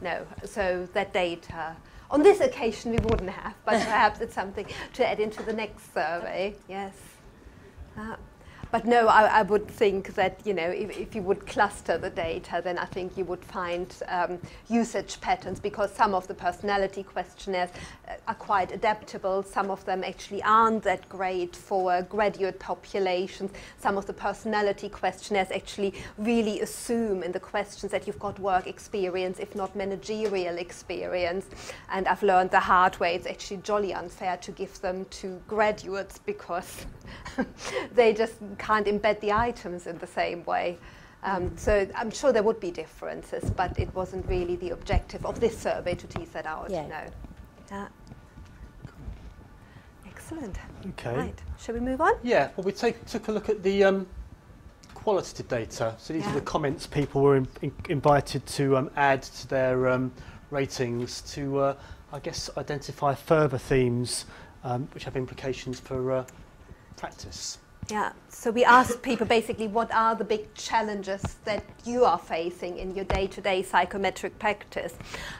Speaker 1: no. So that data. On this occasion, we wouldn't have, but *laughs* perhaps it's something to add into the next survey. Yes. Uh, but no, I, I would think that you know if, if you would cluster the data, then I think you would find um, usage patterns because some of the personality questionnaires uh, are quite adaptable. Some of them actually aren't that great for graduate populations. Some of the personality questionnaires actually really assume in the questions that you've got work experience, if not managerial experience. And I've learned the hard way it's actually jolly unfair to give them to graduates because *laughs* they just can't embed the items in the same way. Um, so I'm sure there would be differences, but it wasn't really the objective of this survey to tease that out.
Speaker 10: Yeah.
Speaker 1: No. Yeah. Excellent.
Speaker 2: Okay.
Speaker 1: Right. Shall we move on?
Speaker 2: Yeah, well, we take, took a look at the um, qualitative data. So these
Speaker 1: Yeah.
Speaker 2: are the comments people were in, in, invited to um, add to their um, ratings to, uh, I guess, identify further themes um, which have implications for uh, practice.
Speaker 1: Yeah. So we asked people basically what are the big challenges that you are facing in your day-to-day psychometric practice,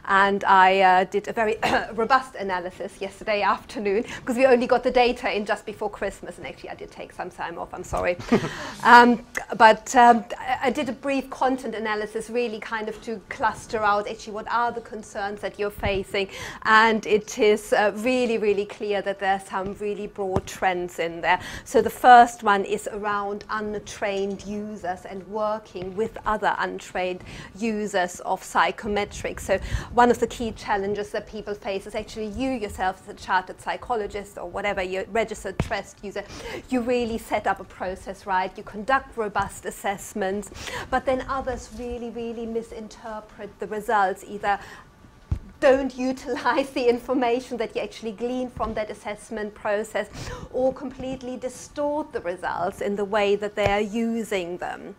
Speaker 1: and I uh, did a very *coughs* robust analysis yesterday afternoon because we only got the data in just before Christmas, and actually I did take some time off. I'm sorry, *laughs* um, but um, I, I did a brief content analysis, really kind of to cluster out actually what are the concerns that you're facing, and it is uh, really really clear that there are some really broad trends in there. So the first one is around untrained users and working with other untrained users of psychometrics. So one of the key challenges that people face is actually you yourself as a chartered psychologist or whatever, you're registered trust user, you really set up a process right, you conduct robust assessments, but then others really, really misinterpret the results, either don't utilize the information that you actually glean from that assessment process or completely distort the results in the way that they are using them.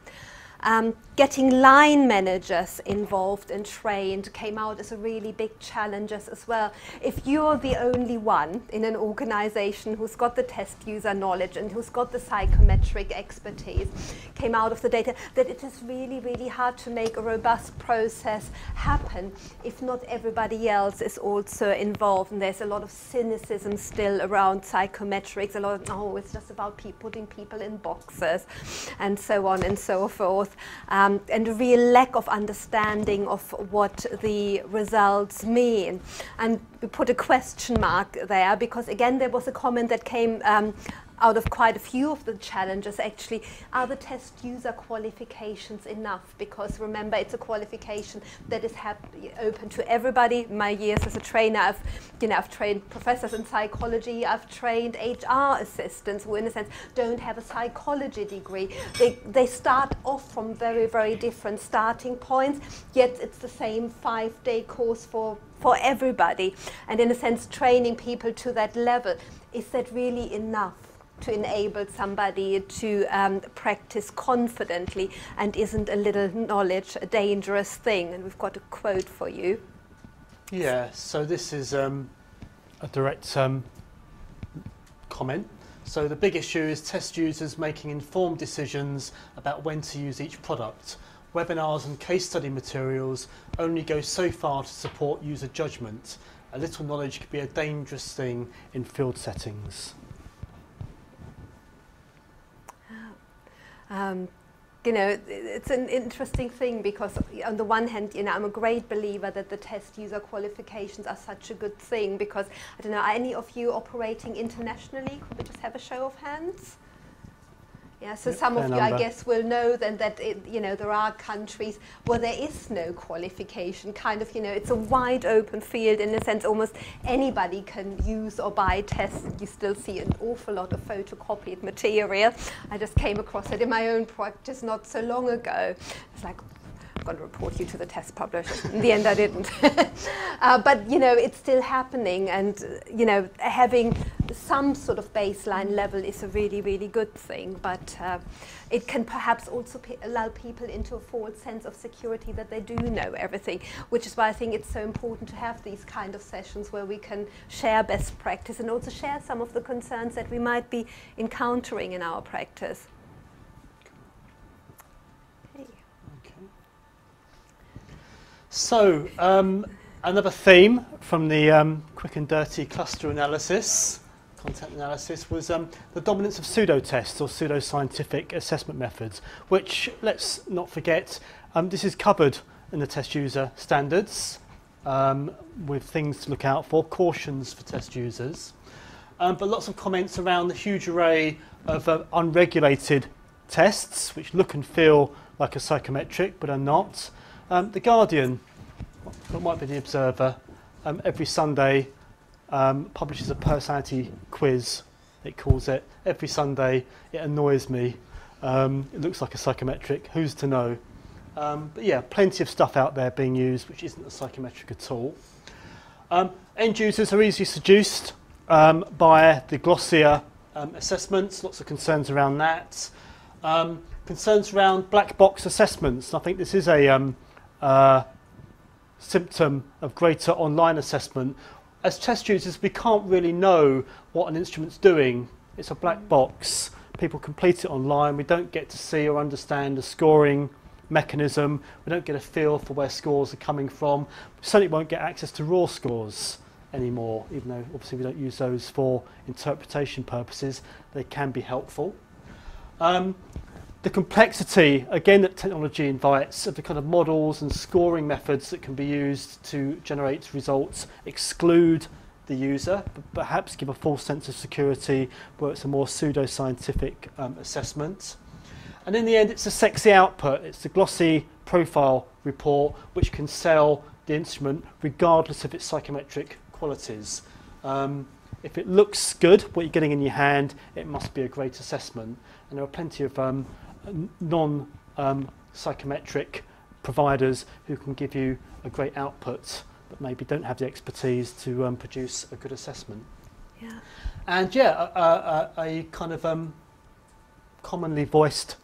Speaker 1: Um, getting line managers involved and trained came out as a really big challenge as well. If you're the only one in an organization who's got the test user knowledge and who's got the psychometric expertise, came out of the data that it is really, really hard to make a robust process happen if not everybody else is also involved. And there's a lot of cynicism still around psychometrics, a lot of, oh, it's just about putting people in boxes and so on and so forth. Forth, um, and a real lack of understanding of what the results mean. And we put a question mark there because, again, there was a comment that came um, out of quite a few of the challenges actually are the test user qualifications enough? Because remember it's a qualification that is open to everybody. My years as a trainer I've you know I've trained professors in psychology I've trained HR assistants who in a sense don't have a psychology degree. They, they start off from very very different starting points yet it's the same five day course for for everybody. And in a sense training people to that level is that really enough to enable somebody to um, practice confidently and isn't a little knowledge a dangerous thing. And we've got a quote for you.
Speaker 2: Yeah, so this is um, a direct um, comment. So the big issue is test users making informed decisions about when to use each product. Webinars and case study materials only go so far to support user judgment. A little knowledge could be a dangerous thing in field settings.
Speaker 1: Um, you know, it's an interesting thing because on the one hand, you know, I'm a great believer that the test user qualifications are such a good thing because, I don't know, are any of you operating internationally? Could we just have a show of hands? Yeah, so some of you, I guess, will know then that it, you know there are countries where there is no qualification. Kind of, you know, it's a wide open field in a sense. Almost anybody can use or buy tests. You still see an awful lot of photocopied material. I just came across it in my own practice not so long ago. It's like. Going to report you to the test publishers. In the end, I didn't. *laughs* uh, but you know, it's still happening, and you know, having some sort of baseline level is a really, really good thing. But uh, it can perhaps also pe- allow people into a false sense of security that they do know everything, which is why I think it's so important to have these kind of sessions where we can share best practice and also share some of the concerns that we might be encountering in our practice.
Speaker 2: So, um, another theme from the um, quick and dirty cluster analysis, content analysis, was um, the dominance of pseudo-tests or pseudo-scientific assessment methods, which, let's not forget, um, this is covered in the test user standards um, with things to look out for, cautions for test users. Um, but lots of comments around the huge array of uh, unregulated tests, which look and feel like a psychometric but are not. Um, the Guardian, what might be the Observer, um, every Sunday um, publishes a personality quiz, it calls it. Every Sunday, it annoys me. Um, it looks like a psychometric, who's to know? Um, but yeah, plenty of stuff out there being used which isn't a psychometric at all. Um, end users are easily seduced by the glossier assessments, lots of concerns around that. Concerns around black box assessments. I think this is a symptom of greater online assessment. As test users, we can't really know what an instrument's doing. It's a black box. People complete it online. We don't get to see or understand the scoring mechanism. We don't get a feel for where scores are coming from. We certainly won't get access to raw scores anymore, even though obviously we don't use those for interpretation purposes. They can be helpful. Um, the complexity, again, that technology invites of the kind of models and scoring methods that can be used to generate results exclude the user, but perhaps give a false sense of security where it's a more pseudo-scientific um, assessment. And in the end, it's a sexy output. It's a glossy profile report which can sell the instrument regardless of its psychometric qualities. Um, if it looks good, what you're getting in your hand, it must be a great assessment. And there are plenty of um, non um, psychometric providers who can give you a great output, but maybe don't have the expertise to um, produce a good assessment.
Speaker 1: Yeah.
Speaker 2: And yeah, a, a, a kind of um, commonly voiced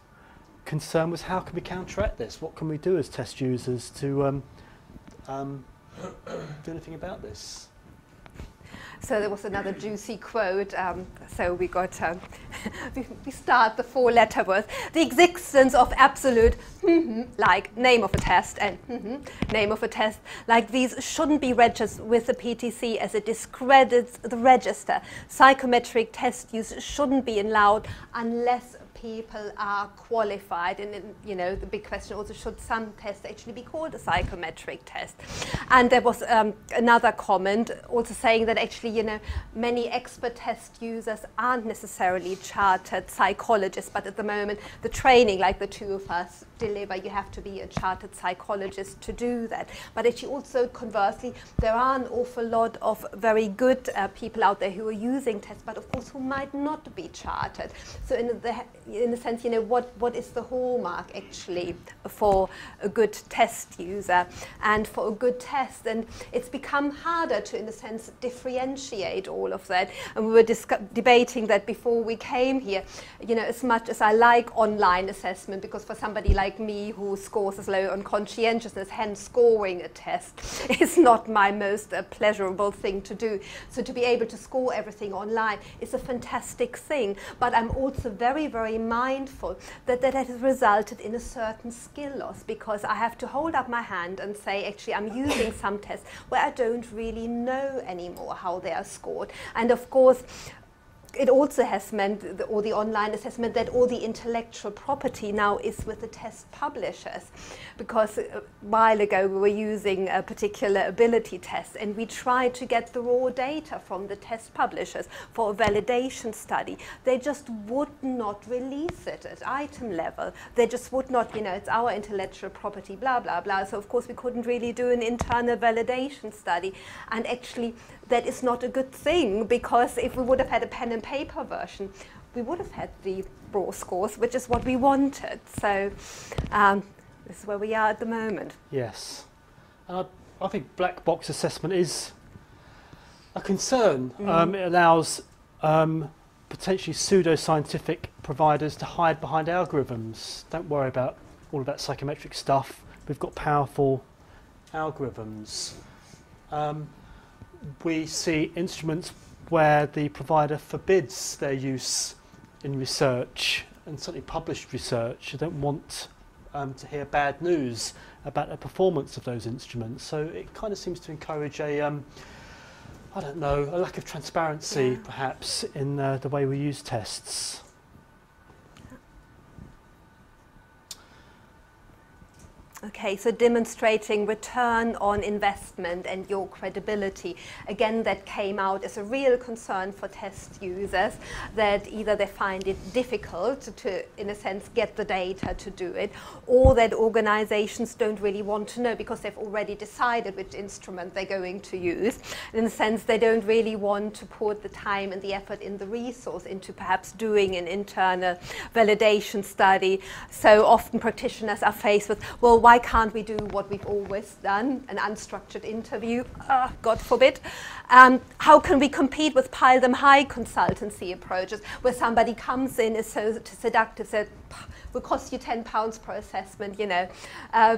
Speaker 2: concern was how can we counteract this? What can we do as test users to um, um, *coughs* do anything about this?
Speaker 1: So there was another juicy quote. Um, so we got, *laughs* um, we, start the four letter words. The existence of absolute, mhm, like name of a test and mhm, name of a test, like these shouldn't be registered with the PTC as it discredits the register. Psychometric test use shouldn't be allowed unless people are qualified. And, and, you know, the big question also, should some tests actually be called a psychometric test? And there was um, another comment also saying that actually, you know, many expert test users aren't necessarily chartered psychologists, but at the moment, the training, like the two of us deliver, you have to be a chartered psychologist to do that. But actually also conversely, there are an awful lot of very good uh, people out there who are using tests, but of course who might not be chartered. So in the in a sense, you know, what, what is the hallmark actually for a good test user and for a good test? And it's become harder to, in a sense, differentiate all of that. And we were debating that before we came here, you know, as much as I like online assessment, because for somebody like me who scores as low on conscientiousness, hence scoring a test *laughs* is not my most uh, pleasurable thing to do. So to be able to score everything online is a fantastic thing. But I'm also very, very mindful that that has resulted in a certain skill loss because I have to hold up my hand and say, actually, I'm using some tests where I don't really know anymore how they are scored. And of course, it also has meant, or the online assessment, that all the intellectual property now is with the test publishers. Because a while ago we were using a particular ability test and we tried to get the raw data from the test publishers for a validation study. They just would not release it at item level. They just would not, you know, it's our intellectual property, blah, blah, blah. So of course we couldn't really do an internal validation study. And actually that is not a good thing because if we would have had a pen and paper version, we would have had the raw scores, which is what we wanted. So um, this is where we are at the moment.
Speaker 2: Yes. Uh, I think black box assessment is a concern. Mm. Um, it allows um, potentially pseudo-scientific providers to hide behind algorithms. Don't worry about all of that psychometric stuff. We've got powerful algorithms. Um, we see instruments where the provider forbids their use in research and certainly published research. They don't want um, to hear bad news about the performance of those instruments. So it kind of seems to encourage a, um, I don't know, a lack of transparency yeah. perhaps in uh, the way we use tests.
Speaker 1: Okay, so demonstrating return on investment and your credibility. Again, that came out as a real concern for test users that either they find it difficult to, in a sense, get the data to do it, or that organizations don't really want to know because they've already decided which instrument they're going to use. In a sense, they don't really want to put the time and the effort in the resource into perhaps doing an internal validation study. So often practitioners are faced with, well, why why can't we do what we've always done, an unstructured interview, uh, God forbid? Um, how can we compete with pile them high consultancy approaches where somebody comes in, is so seductive, says, will cost you 10 pounds per assessment, you know, uh,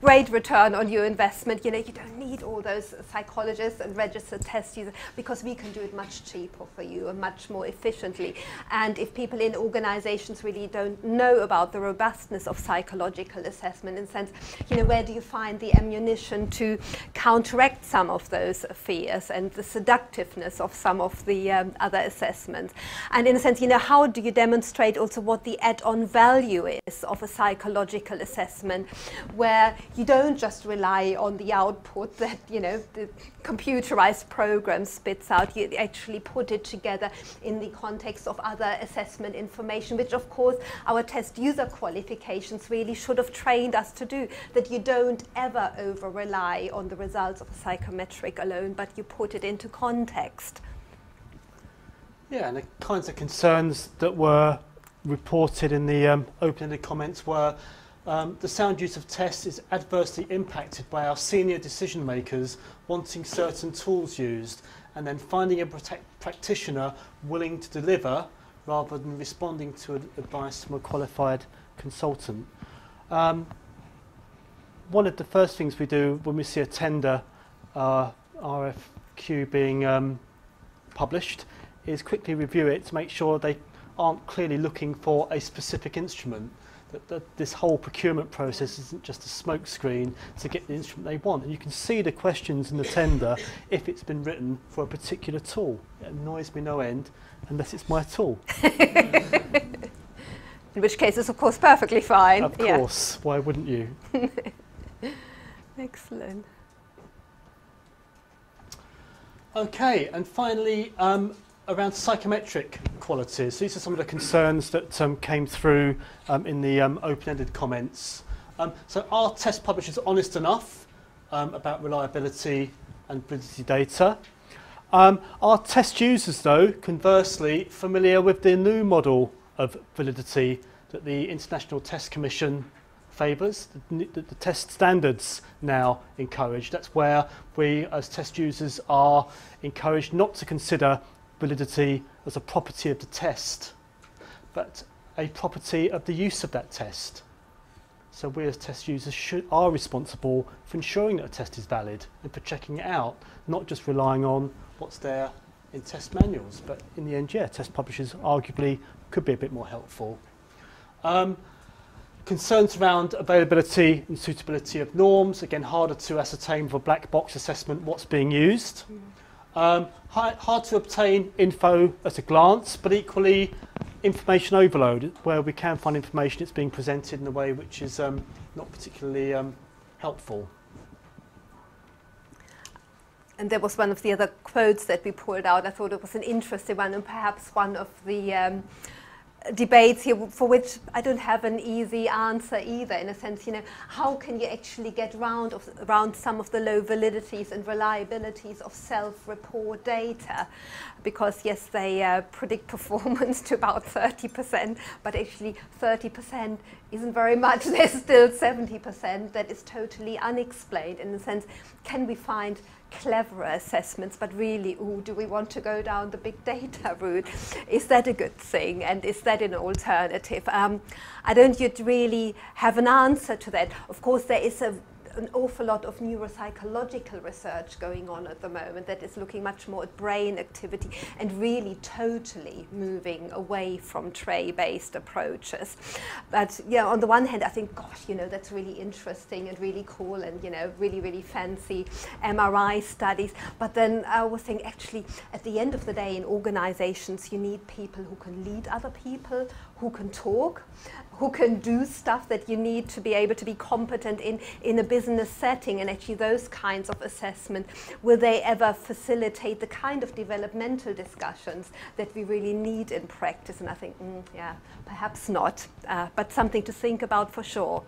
Speaker 1: great return on your investment. You know, you don't need all those psychologists and registered test users because we can do it much cheaper for you and much more efficiently. And if people in organizations really don't know about the robustness of psychological assessment in sense, you know, where do you find the ammunition to counteract some of those fears and the seductiveness of some of the um, other assessments? And in a sense, you know, how do you demonstrate also what the add-on value is of a psychological assessment where you don't just rely on the output that you know the computerized program spits out. You actually put it together in the context of other assessment information, which of course our test user qualifications really should have trained us to do. That you don't ever over rely on the results of a psychometric alone, but you put it into context.
Speaker 2: Yeah, and the kinds of concerns that were reported in the um, open-ended comments were um, the sound use of tests is adversely impacted by our senior decision makers wanting certain tools used and then finding a practitioner willing to deliver rather than responding to advice from a qualified consultant. Um, one of the first things we do when we see a tender uh, RFQ being um, published is quickly review it to make sure they aren't clearly looking for a specific instrument that, that this whole procurement process isn't just a smokescreen to get the instrument they want. And you can see the questions in the tender *laughs* if it's been written for a particular tool. It annoys me no end unless it's my tool. *laughs*
Speaker 1: In which case, it's of course perfectly fine.
Speaker 2: Of
Speaker 1: yeah.
Speaker 2: course, why wouldn't you? *laughs*
Speaker 1: Excellent.
Speaker 2: Okay, and finally, um, around psychometric qualities. These are some of the concerns that um, came through um, in the um, open-ended comments. Um, so are test publishers honest enough um, about reliability and validity data? Um, are test users, though, conversely, familiar with the new model of validity that the International Test Commission favours, the, the, the test standards now encourage. That's where we, as test users, are encouraged not to consider validity as a property of the test, but a property of the use of that test. So we as test users should, are responsible for ensuring that a test is valid and for checking it out, not just relying on what's there in test manuals. But in the end, yeah, test publishers arguably could be a bit more helpful. Um, concerns around availability and suitability of norms, again, harder to ascertain a black box assessment what's being used. Um, hard, hard to obtain info at a glance, but equally information overload, where we can find information it's being presented in a way which is um, not particularly um, helpful.
Speaker 1: And there was one of the other quotes that we pulled out. I thought it was an interesting one, and perhaps one of the um, debates here for which I don't have an easy answer either. In a sense, you know, how can you actually get round of, around some of the low validities and reliabilities of self-report data? Because yes, they uh, predict *laughs* performance to about 30%, but actually 30% isn't very much. *laughs* There's still 70% that is totally unexplained. In a sense, can we find cleverer assessments, but really, ooh, do we want to go down the big data *laughs* route? Is that a good thing? And is that an alternative? Um, I don't yet really have an answer to that. Of course, there is a an awful lot of neuropsychological research going on at the moment that is looking much more at brain activity and really totally moving away from trait-based approaches. But yeah, on the one hand, I think, gosh, you know, that's really interesting and really cool and, you know, really, really fancy MRI studies. But then I was thinking, actually, at the end of the day, in organizations, you need people who can lead other people, who can talk, who can do stuff that you need to be able to be competent in in a business setting and actually those kinds of assessment will they ever facilitate the kind of developmental discussions that we really need in practice and I think mm, yeah perhaps not uh, but something to think about for sure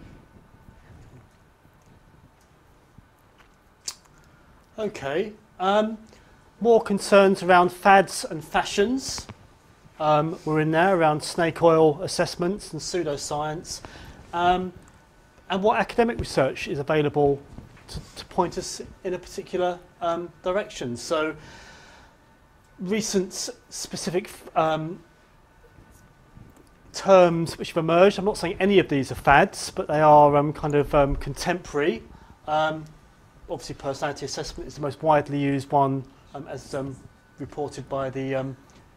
Speaker 2: Okay. Um, more concerns around fads and fashions. Um, we're in there around snake oil assessments and pseudoscience. Um, and what academic research is available to, to point us in a particular um, direction. So recent specific um, terms which have emerged, I'm not saying any of these are fads, but they are um, kind of um, contemporary. Obviously personality assessment is the most widely used one as reported by the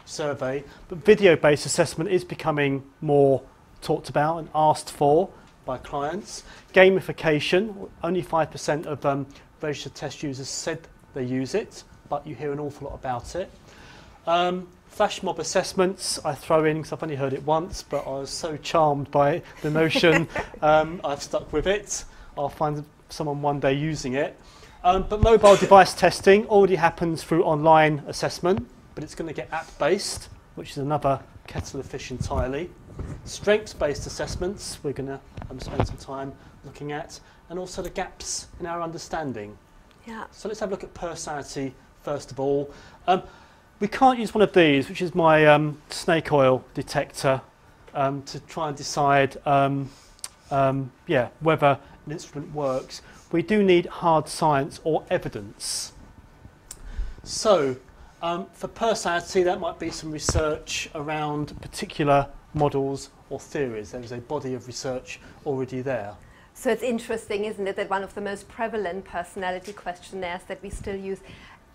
Speaker 2: survey, but video-based assessment is becoming more talked about and asked for by clients. Gamification, only 5% of um, registered test users said they use it, but you hear an awful lot about it. Um, flash mob assessments, I throw in because I've only heard it once, but I was so charmed by the notion, *laughs* um, I've stuck with it. I'll find someone one day using it. Um, but mobile device testing already happens through online assessment, but it's going to get app-based, which is another kettle of fish entirely. Strengths-based assessments, we're going to um, spend some time looking at, and also the gaps in our understanding.
Speaker 1: yeah
Speaker 2: So let's have a look at personality first of all. Um, we can't use one of these, which is my um, snake oil detector, um, to try and decide um, um, yeah, whether an instrument works. We do need hard science or evidence. So um, for personality, that might be some research around particular models or theories. There is a body of research already there.
Speaker 1: So it's interesting, isn't it, that one of the most prevalent personality questionnaires that we still use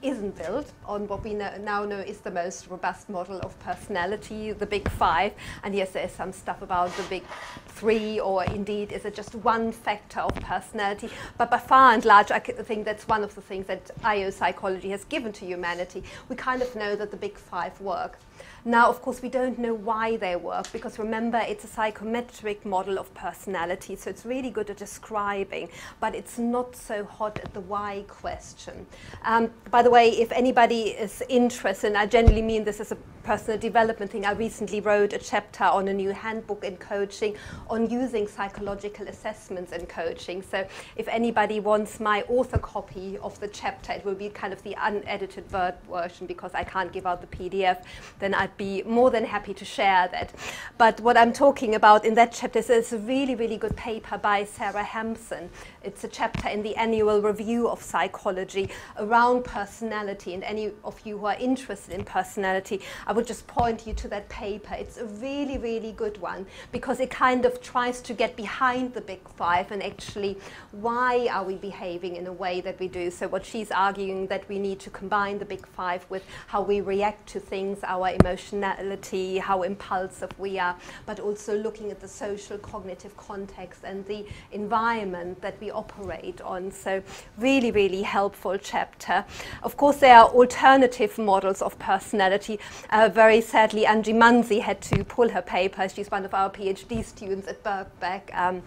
Speaker 1: isn't built on what we now know is the most robust model of personality, the big five. And yes, there's some stuff about the big three, or indeed, is it just one factor of personality? But by far and large, I think that's one of the things that IO psychology has given to humanity. We kind of know that the big five work. Now, of course, we don't know why they work because remember, it's a psychometric model of personality, so it's really good at describing, but it's not so hot at the why question. Um, by the way, if anybody is interested, and I generally mean this as a personal development thing, I recently wrote a chapter on a new handbook in coaching on using psychological assessments in coaching. So if anybody wants my author copy of the chapter, it will be kind of the unedited word version because I can't give out the PDF, then I'd be more than happy to share that. But what I'm talking about in that chapter is a really, really good paper by Sarah Hampson. It's a chapter in the annual review of psychology around personality. And any of you who are interested in personality, would just point you to that paper. It's a really, really good one because it kind of tries to get behind the big five and actually why are we behaving in a way that we do. So what she's arguing that we need to combine the big five with how we react to things, our emotionality, how impulsive we are, but also looking at the social cognitive context and the environment that we operate on. So really, really helpful chapter. Of course, there are alternative models of personality. Uh, very sadly, Angie Munsey had to pull her paper. She's one of our PhD students at Birkbeck, um,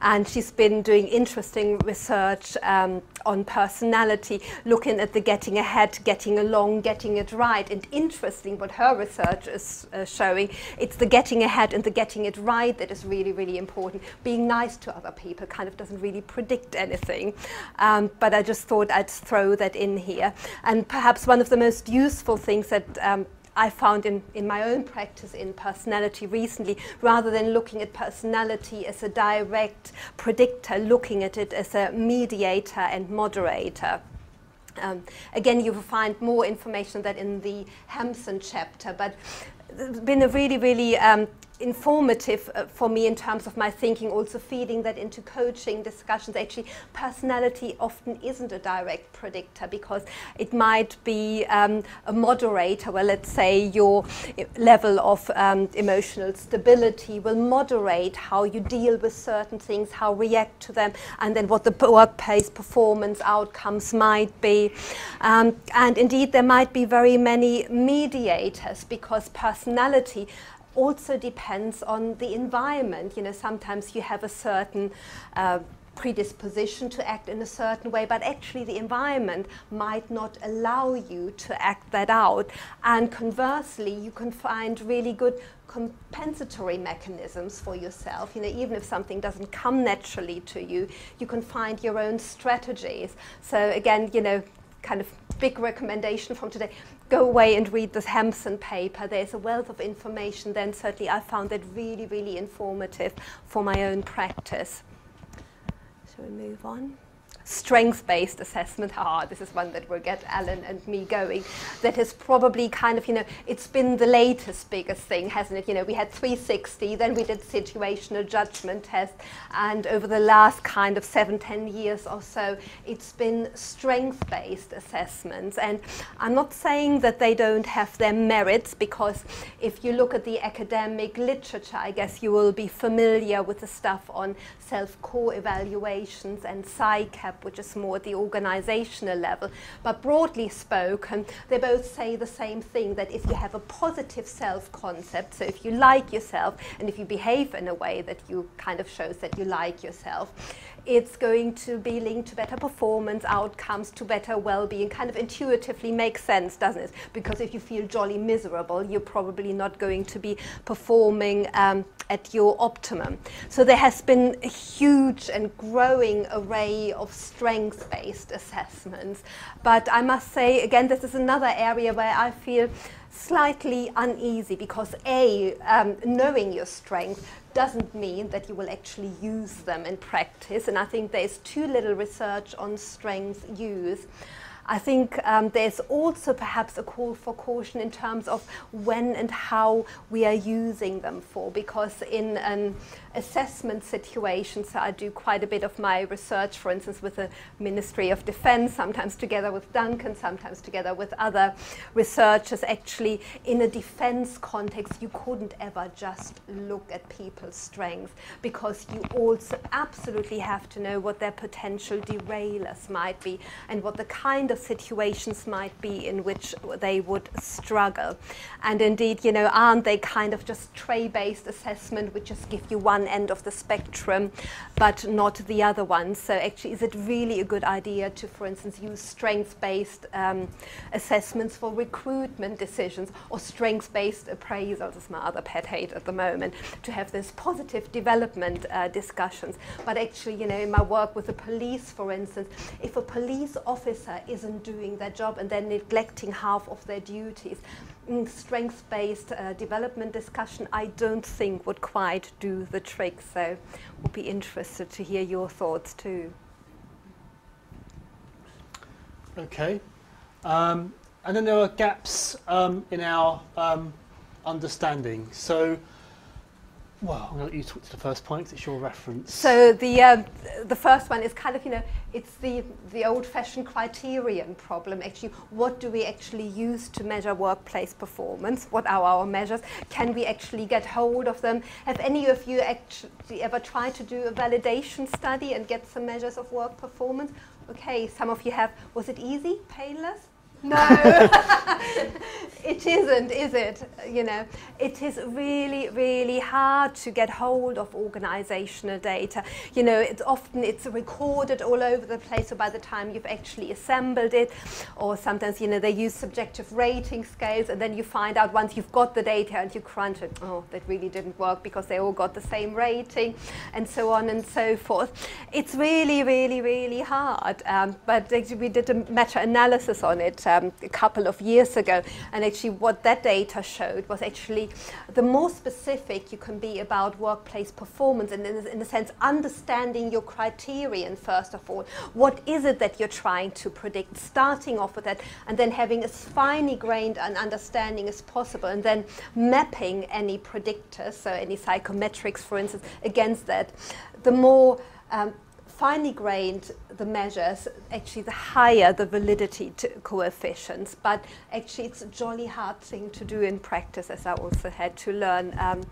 Speaker 1: and she's been doing interesting research um, on personality, looking at the getting ahead, getting along, getting it right. And interesting, what her research is uh, showing, it's the getting ahead and the getting it right that is really, really important. Being nice to other people kind of doesn't really predict anything. Um, but I just thought I'd throw that in here. And perhaps one of the most useful things that um, I found in, in my own practice in personality recently, rather than looking at personality as a direct predictor, looking at it as a mediator and moderator. Um, again, you will find more information on that in the Hampson chapter, but been a really, really um, informative uh, for me in terms of my thinking, also feeding that into coaching discussions. Actually, personality often isn't a direct predictor because it might be um, a moderator. Well, let's say your level of um, emotional stability will moderate how you deal with certain things, how react to them, and then what the workplace performance outcomes might be. Um, and indeed, there might be very many mediators because personality also depends on the environment. You know, sometimes you have a certain uh, predisposition to act in a certain way, but actually the environment might not allow you to act that out. And conversely, you can find really good compensatory mechanisms for yourself. You know, even if something doesn't come naturally to you, you can find your own strategies. So again, you know, kind of big recommendation from today. Go away and read this Hampson paper. There's a wealth of information then. Certainly I found it really, really informative for my own practice. Shall we move on? Strength-based assessment, ah, this is one that will get Alan and me going, that is probably kind of, you know, it's been the latest biggest thing, hasn't it? You know, we had 360, then we did situational judgment test, and over the last kind of seven, ten years or so, it's been strength-based assessments. And I'm not saying that they don't have their merits, because if you look at the academic literature, I guess you will be familiar with the stuff on self-core evaluations and Which is more at the organizational level. But broadly spoken, they both say the same thing that if you have a positive self concept, so if you like yourself and if you behave in a way that you kind of shows that you like yourself, it's going to be linked to better performance outcomes, to better well-being. Kind of intuitively makes sense, doesn't it? Because if you feel jolly miserable, you're probably not going to be performing um, at your optimum. So there has been a huge and growing array of strengths-based assessments. But I must say, again, this is another area where I feel slightly uneasy because A, um, knowing your strength doesn't mean that you will actually use them in practice. And I think there's too little research on strength use. I think um, there's also perhaps a call for caution in terms of when and how we are using them for, because in an assessment situation, so I do quite a bit of my research, for instance, with the Ministry of Defense, sometimes together with Duncan, sometimes together with other researchers. Actually, in a defense context, you couldn't ever just look at people's strengths because you also absolutely have to know what their potential derailers might be and what the kind of situations might be in which they would struggle. And indeed, you know, aren't they kind of just trait-based assessment which just give you one end of the spectrum but not the other one? So actually, is it really a good idea to, for instance, use strengths-based um, assessments for recruitment decisions or strengths-based appraisals is my other pet hate at the moment, to have this positive development uh, discussions. But actually, you know, in my work with the police, for instance, if a police officer isn't doing their job and they're neglecting half of their duties, strengths-based uh, development discussion, I don't think would quite do the trick. So, would be interested to hear your thoughts too.
Speaker 2: Okay. Um, and then there are gaps um, in our um, understanding. So, well, I'm going to let you talk to the first point 'cause it's your reference.
Speaker 1: So the uh, the first one is kind of you know it's the the old-fashioned criterion problem. Actually, what do we actually use to measure workplace performance? What are our measures? Can we actually get hold of them? Have any of you actually ever tried to do a validation study and get some measures of work performance? Okay, some of you have. Was it easy, painless? No, *laughs* it isn't, is it? You know, it is really, really hard to get hold of organizational data. You know, it's often it's recorded all over the place, so by the time you've actually assembled it, or sometimes, you know, they use subjective rating scales, and then you find out once you've got the data and you crunch it, oh, that really didn't work because they all got the same rating, and so on and so forth. It's really, really, really hard. Um, but we did a meta-analysis on it um, a couple of years ago. And actually, what that data showed was actually the more specific you can be about workplace performance, and in, in a sense, understanding your criterion, first of all. What is it that you're trying to predict? Starting off with that, and then having as finely grained an understanding as possible, and then mapping any predictors, so any psychometrics, for instance, against that. The more um, finely grained the measures, actually the higher the validity coefficients. But actually it's a jolly hard thing to do in practice as I also had to learn um,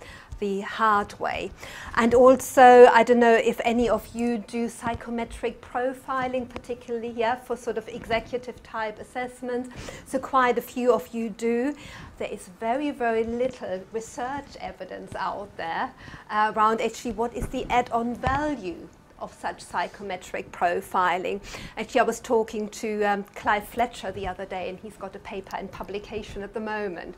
Speaker 1: the hard way. And also, I don't know if any of you do psychometric profiling, particularly here for sort of executive type assessments. So quite a few of you do. There is very, very little research evidence out there uh, around actually what is the add-on value of such psychometric profiling. Actually, I was talking to um, Clive Fletcher the other day, and he's got a paper in publication at the moment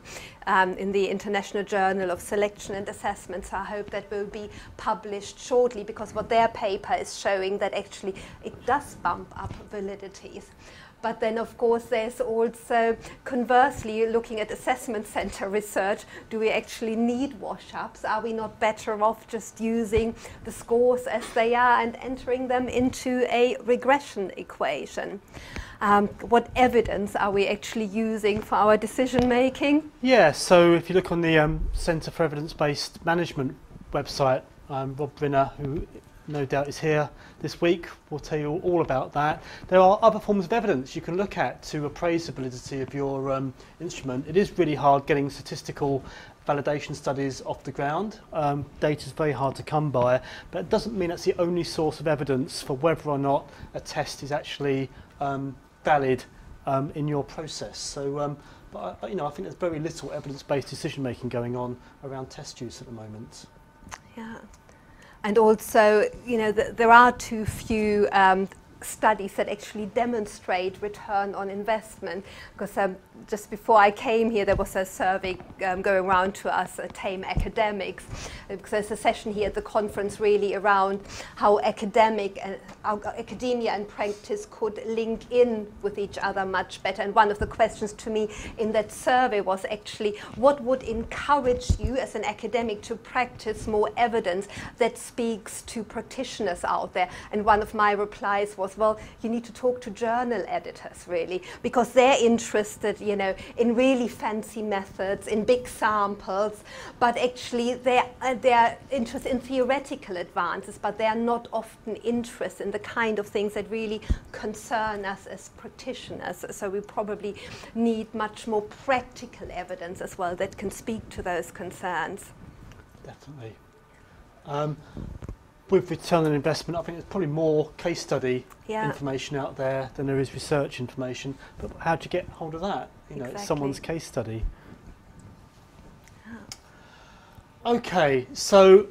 Speaker 1: um, in the International Journal of Selection and Assessment. So I hope that will be published shortly because what their paper is showing that actually it does bump up validities. But then, of course, there's also conversely looking at assessment center research. Do we actually need wash ups? Are we not better off just using the scores as they are and entering them into a regression equation? Um, what evidence are we actually using for our decision making?
Speaker 2: Yeah, so if you look on the um, Centre for Evidence Based Management website, um, Rob Briner, who no doubt is here this week. We'll tell you all about that. There are other forms of evidence you can look at to appraise the validity of your um, instrument. It is really hard getting statistical validation studies off the ground. Um, data is very hard to come by, but it doesn't mean that's the only source of evidence for whether or not a test is actually um, valid um, in your process. So, um, but I, you know, I think there's very little evidence-based decision making going on around test use at the moment.
Speaker 1: Yeah. And also, you know, th there are too few um, studies that actually demonstrate return on investment. Because um, just before I came here, there was a survey um, going around to us at TAME Academics. Because there's a session here at the conference really around how academic how academia and practice could link in with each other much better. And one of the questions to me in that survey was actually what would encourage you as an academic to practice more evidence that speaks to practitioners out there? And one of my replies was, well, you need to talk to journal editors really, because they're interested, you know, in really fancy methods, in big samples, but actually they're, uh, they're interested in theoretical advances, but they are not often interested in the kind of things that really concern us as practitioners. So we probably need much more practical evidence as well that can speak to those concerns.
Speaker 2: Definitely. Um, with return on investment, I think there's probably more case study
Speaker 1: Yeah.
Speaker 2: information out there than there is research information. But how do you get hold of that? You know, it's someone's case study. Okay, so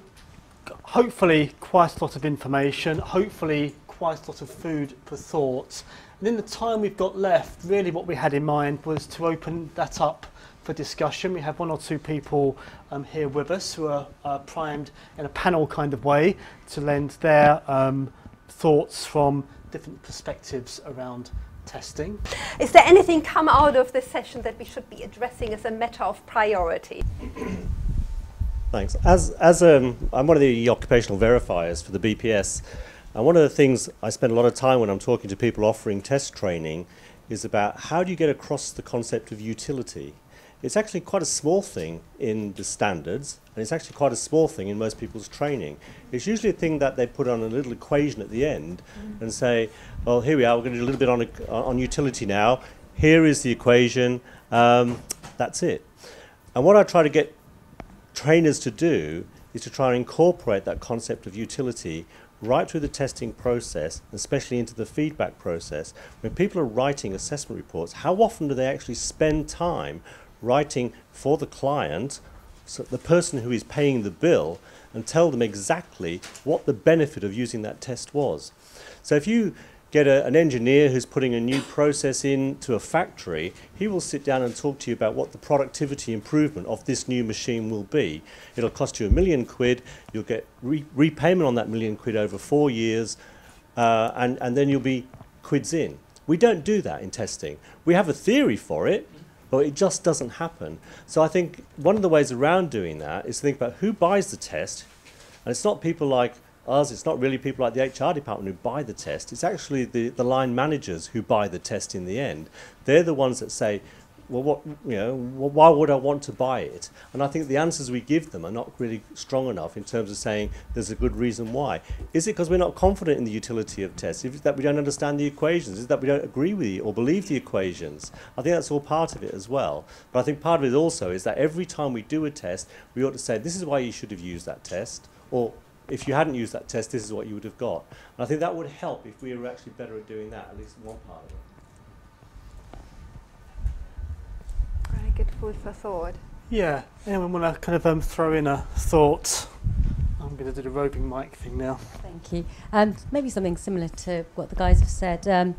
Speaker 2: hopefully quite a lot of information, hopefully quite a lot of food for thought. And in the time we've got left, really what we had in mind was to open that up for discussion. We have one or two people um, here with us who are uh, primed in a panel kind of way to lend their um, thoughts from different perspectives around testing.
Speaker 1: Is there anything come out of this session that we should be addressing as a matter of priority? *coughs*
Speaker 11: Thanks. As, as um, I'm one of the occupational verifiers for the BPS, and one of the things I spend a lot of time when I'm talking to people offering test training is about how do you get across the concept of utility. It's actually quite a small thing in the standards, and it's actually quite a small thing in most people's training. It's usually a thing that they put on a little equation at the end and say, well, here we are, we're going to do a little bit on, a, on utility now. Here is the equation. Um, that's it. And what I try to get trainers to do is to try and incorporate that concept of utility right through the testing process, especially into the feedback process. When people are writing assessment reports, how often do they actually spend time writing for the client, so the person who is paying the bill, and tell them exactly what the benefit of using that test was? So if you get a, an engineer who's putting a new process into a factory, he will sit down and talk to you about what the productivity improvement of this new machine will be. It'll cost you a million quid, you'll get re- repayment on that million quid over four years, uh, and, and then you'll be quids in. We don't do that in testing. We have a theory for it, but it just doesn't happen. So I think one of the ways around doing that is to think about who buys the test, and it's not people like us, it's not really people like the HR department who buy the test, it's actually the, the line managers who buy the test in the end. They're the ones that say, well, what, you know, why would I want to buy it? And I think the answers we give them are not really strong enough in terms of saying there's a good reason why. Is it because we're not confident in the utility of tests? Is it that we don't understand the equations? Is it that we don't agree with or believe the equations? I think that's all part of it as well. But I think part of it also is that every time we do a test, we ought to say, this is why you should have used that test, or if you hadn't used that test, this is what you would have got. And I think that would help if we were actually better at doing that, at least one part of it.
Speaker 1: Good food for thought.
Speaker 2: Yeah, anyone want to kind of um, throw in a thought? I'm going to do the roving mic thing now.
Speaker 10: Thank you. Um, maybe something similar to what the guys have said. Um,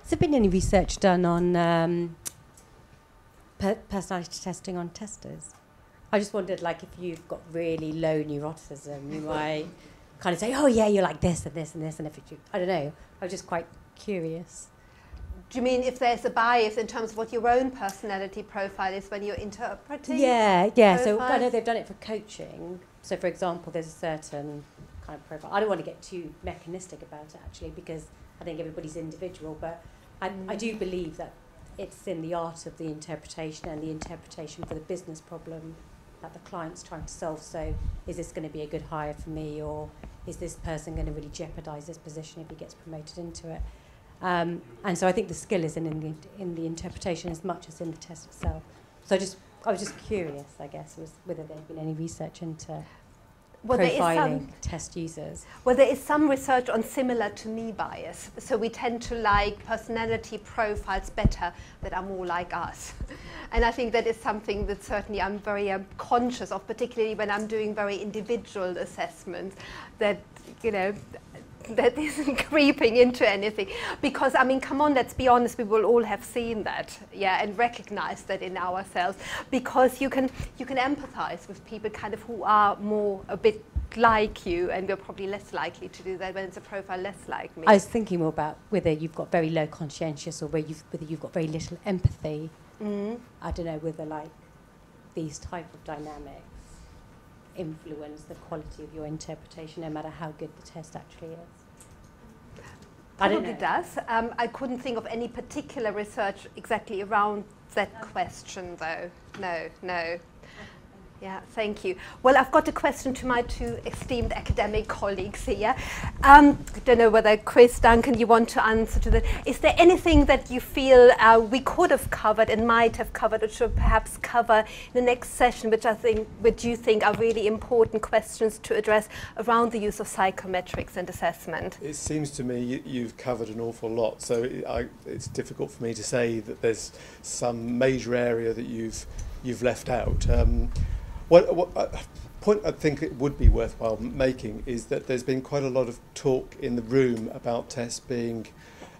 Speaker 10: has there been any research done on um, per- personality testing on testers? I just wondered, like, if you've got really low neuroticism, you *laughs* might kind of say, "Oh yeah, you're like this and this and this," and if you, I don't know. I was just quite curious.
Speaker 1: Do you mean if there's a bias in terms of what your own personality profile is when you're interpreting?
Speaker 10: Yeah, yeah. So I know they've done it for coaching. So, for example, there's a certain kind of profile. I don't want to get too mechanistic about it actually, because I think everybody's individual. But I, I do mm. believe that it's in the art of the interpretation and the interpretation for the business problem that the client's trying to solve. So, is this going to be a good hire for me, or is this person going to really jeopardise this position if he gets promoted into it? Um, and so I think the skill is in, in, the, in the interpretation as much as in the test itself. So I just I was just curious, I guess, was whether there'd been any research into
Speaker 1: Well, there is
Speaker 10: profiling test users.
Speaker 1: Well, there is some research on similar to me bias. So we tend to like personality profiles better that are more like us. And I think that is something that certainly I'm very um, conscious of, particularly when I'm doing very individual assessments, that, you know, that isn't *laughs* creeping into anything. Because, I mean, come on, let's be honest, we will all have seen that, yeah, and recognize that in ourselves. Because you can, you can empathize with people kind of who are more a bit like you, and we're probably less likely to do that when it's a profile less like me.
Speaker 10: I was thinking more about whether you've got very low conscientious or whether you've, whether you've got very little empathy.
Speaker 1: Mm.
Speaker 10: I don't know whether like these type of dynamics influence the quality of your interpretation, no matter how good the test actually is. I don't
Speaker 1: Probably does. Um, I couldn't think of any particular research exactly around that question, though. No, no. Yeah, thank you. Well, I've got a question to my two esteemed academic colleagues here. Um, I don't know whether Chris, Duncan, you want to answer to that. Is there anything that you feel uh, we could have covered and might have covered or should perhaps cover in the next session, which I think, which you think are really important questions to address around the use of psychometrics and assessment?
Speaker 12: It seems to me you, you've covered an awful lot, so it, I, it's difficult for me to say that there's some major area that you've you've left out. Um, What, what uh, point I think it would be worthwhile making is that there's been quite a lot of talk in the room about tests being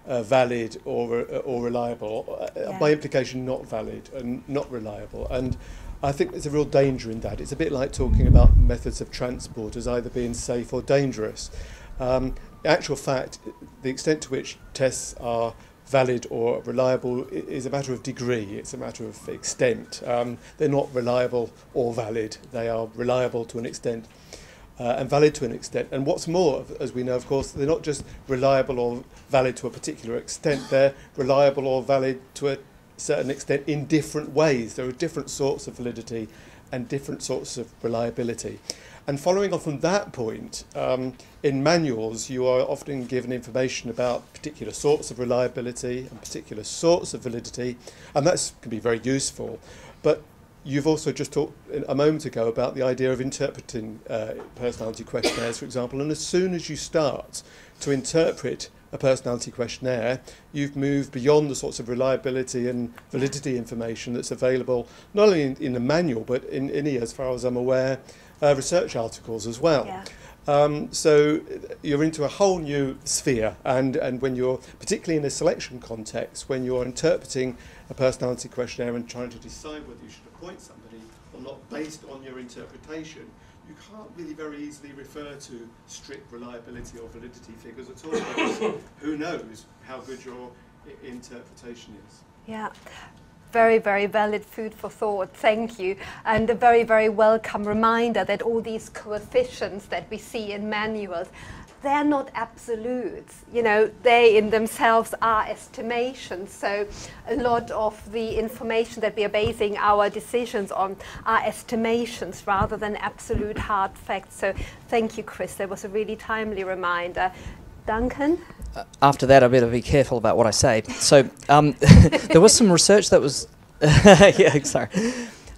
Speaker 12: uh, valid or uh, or reliable. Uh, uh,
Speaker 1: yeah.
Speaker 12: By implication, not valid and not reliable. And I think there's a real danger in that. It's a bit like talking about methods of transport as either being safe or dangerous. Um, actual fact, the extent to which tests are valid or reliable is a matter of degree, it's a matter of extent. Um, they're not reliable or valid, they are reliable to an extent uh, and valid to an extent. And what's more, as we know, of course, they're not just reliable or valid to a particular extent, they're reliable or valid to a certain extent in different ways. There are different sorts of validity and different sorts of reliability. And following on from that point, um, in manuals, you are often given information about particular sorts of reliability and particular sorts of validity, and that can be very useful. But You've also just talked a moment ago about the idea of interpreting uh, personality questionnaires, for example, and as soon as you start to interpret a personality questionnaire, you've moved beyond the sorts of reliability and validity information that's available not only in, in the manual but in any, as far as I'm aware, uh, research articles as well.
Speaker 1: Yeah.
Speaker 12: Um, so you're into a whole new sphere, and, and when you're, particularly in a selection context, when you're interpreting a personality questionnaire and trying to decide whether you should appoint somebody or not based on your interpretation, you can't really very easily refer to strict reliability or validity figures at all. *coughs* who knows how good your interpretation is?
Speaker 1: Yeah. Very, very valid food for thought. Thank you. And a very, very welcome reminder that all these coefficients that we see in manuals, they're not absolutes. You know, they in themselves are estimations. So a lot of the information that we are basing our decisions on are estimations rather than absolute hard facts. So thank you, Chris. That was a really timely reminder. Duncan?
Speaker 13: after that, I better be careful about what I say. So um, *laughs* there was some research that was, *laughs* yeah, sorry.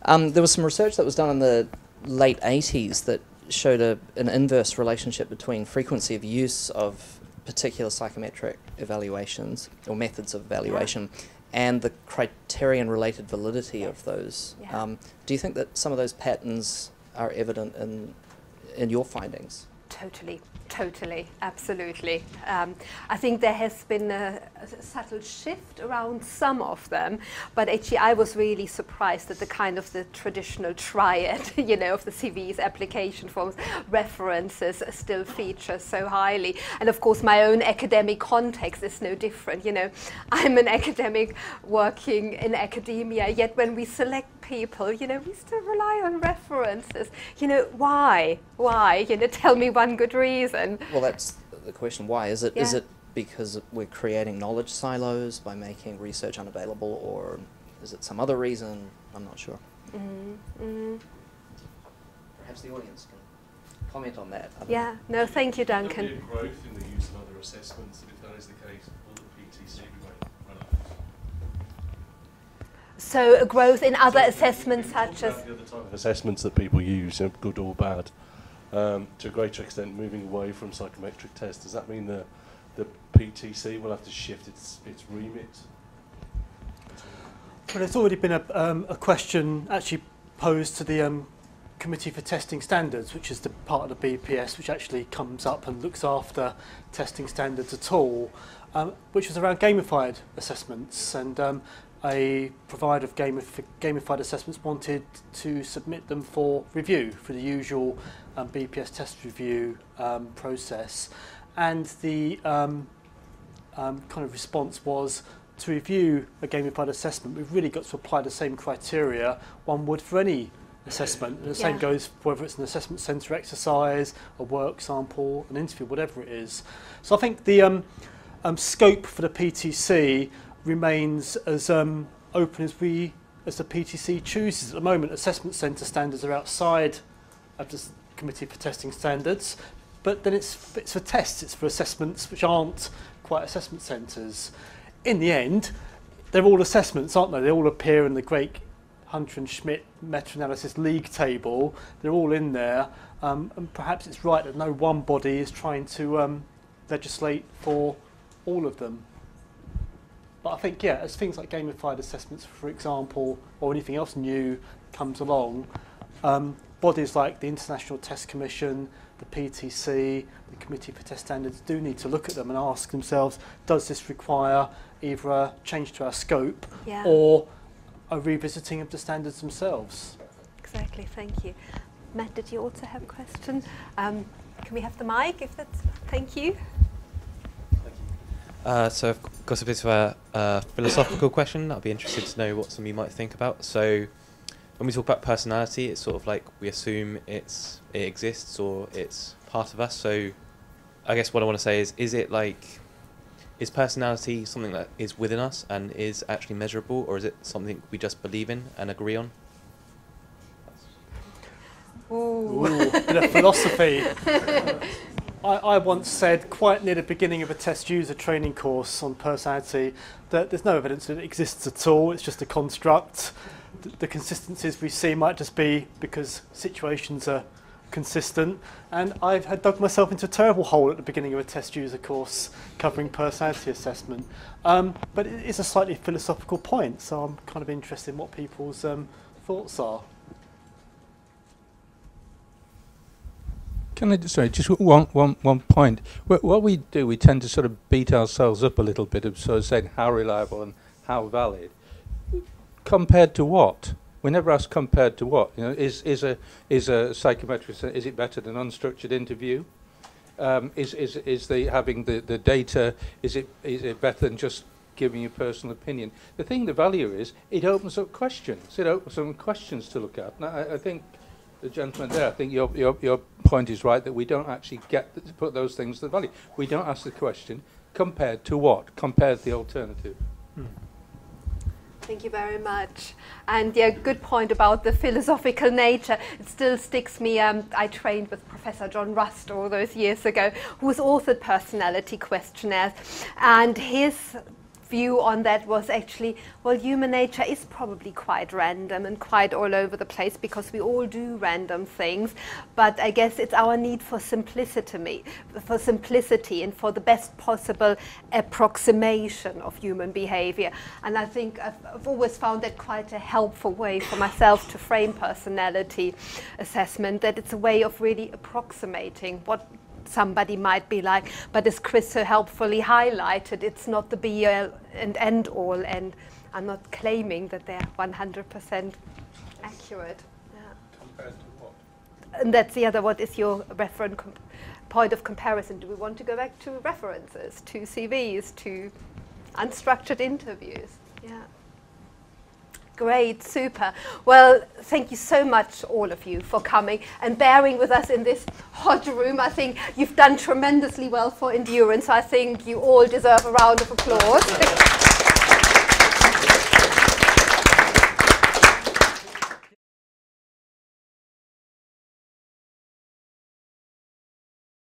Speaker 13: Um, there was some research that was done in the late 80s that showed a, an inverse relationship between frequency of use of particular psychometric evaluations or methods of evaluation and the criterion related validity of those.
Speaker 1: Yeah.
Speaker 13: Um, do you think that some of those patterns are evident in, in your findings?
Speaker 1: Totally, totally, absolutely. Um, I think there has been a, a subtle shift around some of them, but actually I was really surprised at the kind of the traditional triad, *laughs* you know, of the CVs, application forms, references still feature so highly. And of course my own academic context is no different, you know. *laughs* I'm an academic working in academia, yet when we select people, you know, we still rely on references. You know, why? Why? You know, tell me one good reason.
Speaker 13: Well, that's the question. Why is it? Is
Speaker 1: Yeah.
Speaker 13: it because we're creating knowledge silos by making research unavailable, or is it some other reason? I'm not sure.
Speaker 1: Mm, mm.
Speaker 13: Perhaps the audience can comment on that. I don't
Speaker 1: Yeah, no, thank you,
Speaker 14: There'll
Speaker 1: Duncan.
Speaker 14: be a growth in the use of other assessments, and if that is the case, will the PTC remain relevant?
Speaker 1: So a growth in other
Speaker 14: so
Speaker 1: assessments such as...
Speaker 14: The other type of assessments that people use, good or bad, um, to a greater extent moving away from psychometric tests. Does that mean the, the PTC will have to shift its, its remit?
Speaker 2: Well, it's already been a, um, a question actually posed to the um, Committee for Testing Standards, which is the part of the BPS which actually comes up and looks after testing standards at all, um, which was around gamified assessments. And um, a provider of gamif gamified assessments wanted to submit them for review, for the usual um, BPS test review um, process. And the um, um, kind of response was to review a gamified assessment, we've really got to apply the same criteria one would for any assessment. And the
Speaker 1: yeah.
Speaker 2: same goes for whether it's an assessment centre exercise, a work sample, an interview, whatever it is. So I think the um, um, scope for the PTC remains as um, open as we as the PTC chooses. At the moment, assessment centre standards are outside of the Committee for Testing Standards, but then it's, it's for tests, it's for assessments which aren't quite assessment centres. In the end, they're all assessments, aren't they? They all appear in the great Hunter and Schmidt meta-analysis league table. They're all in there, um, and perhaps it's right that no one body is trying to um, legislate for all of them. But I think, yeah, as things like gamified assessments, for example, or anything else new comes along, um, bodies like the International Test Commission, the PTC, the Committee for Test Standards do need to look at them and ask themselves, does this require either a change to our scope
Speaker 1: Yeah.
Speaker 2: or a revisiting of the standards themselves?
Speaker 1: Exactly, thank you. Matt, did you also have a question? Um, can we have the mic if that's, thank you.
Speaker 15: Uh, so I've got a bit of a, a philosophical question. I'd be interested to know what some of you might think about. So when we talk about personality, it's sort of like we assume it's it exists or it's part of us. So I guess what I want to say is, is it like is personality something that is within us and is actually measurable, or is it something we just believe in and agree on?
Speaker 1: Ooh.
Speaker 2: Ooh, bit of philosophy. *laughs* I, I once said quite near the beginning of a test user training course on personality that there's no evidence that it exists at all, it's just a construct. The, the consistencies we see might just be because situations are consistent. And I've had dug myself into a terrible hole at the beginning of a test user course covering personality assessment. Um, but it is a slightly philosophical point, so I'm kind of interested in what people's um, thoughts are.
Speaker 7: Can I just, sorry, just one, one, one point. What, what we do, we tend to sort of beat ourselves up a little bit of sort of saying how reliable and how valid. Compared to what? We never ask compared to what. You know, is, is a is a psychometric is it better than unstructured interview? Um, is is is the having the, the data is it is it better than just giving your personal opinion? The thing, the value is it opens up questions. It opens up questions to look at. Now, I, I think the gentleman there, I think your, your, your point is right that we don't actually get to put those things to the value. We don't ask the question compared to what? Compared to the alternative.
Speaker 1: Thank you very much. And yeah, good point about the philosophical nature. It still sticks me. Um, I trained with Professor John Rust all those years ago, who was authored personality questionnaires, and his view on that was actually, well, human nature is probably quite random and quite all over the place because we all do random things. But I guess it's our need for simplicity, for simplicity and for the best possible approximation of human behavior. And I think I've, I've always found that quite a helpful way for myself to frame personality assessment, that it's a way of really approximating what somebody might be like. But as Chris so helpfully highlighted, it's not the be all and end all, and I'm not claiming that they're 100% accurate.
Speaker 7: Compared to what?
Speaker 1: And that's the other. What is your reference point of comparison? Do we want to go back to references, to CVs, to unstructured interviews? Yeah. Great, super. Well, thank you so much, all of you, for coming and bearing with us in this hot room. I think you've done tremendously well for endurance. I think you all deserve a round of applause. *laughs*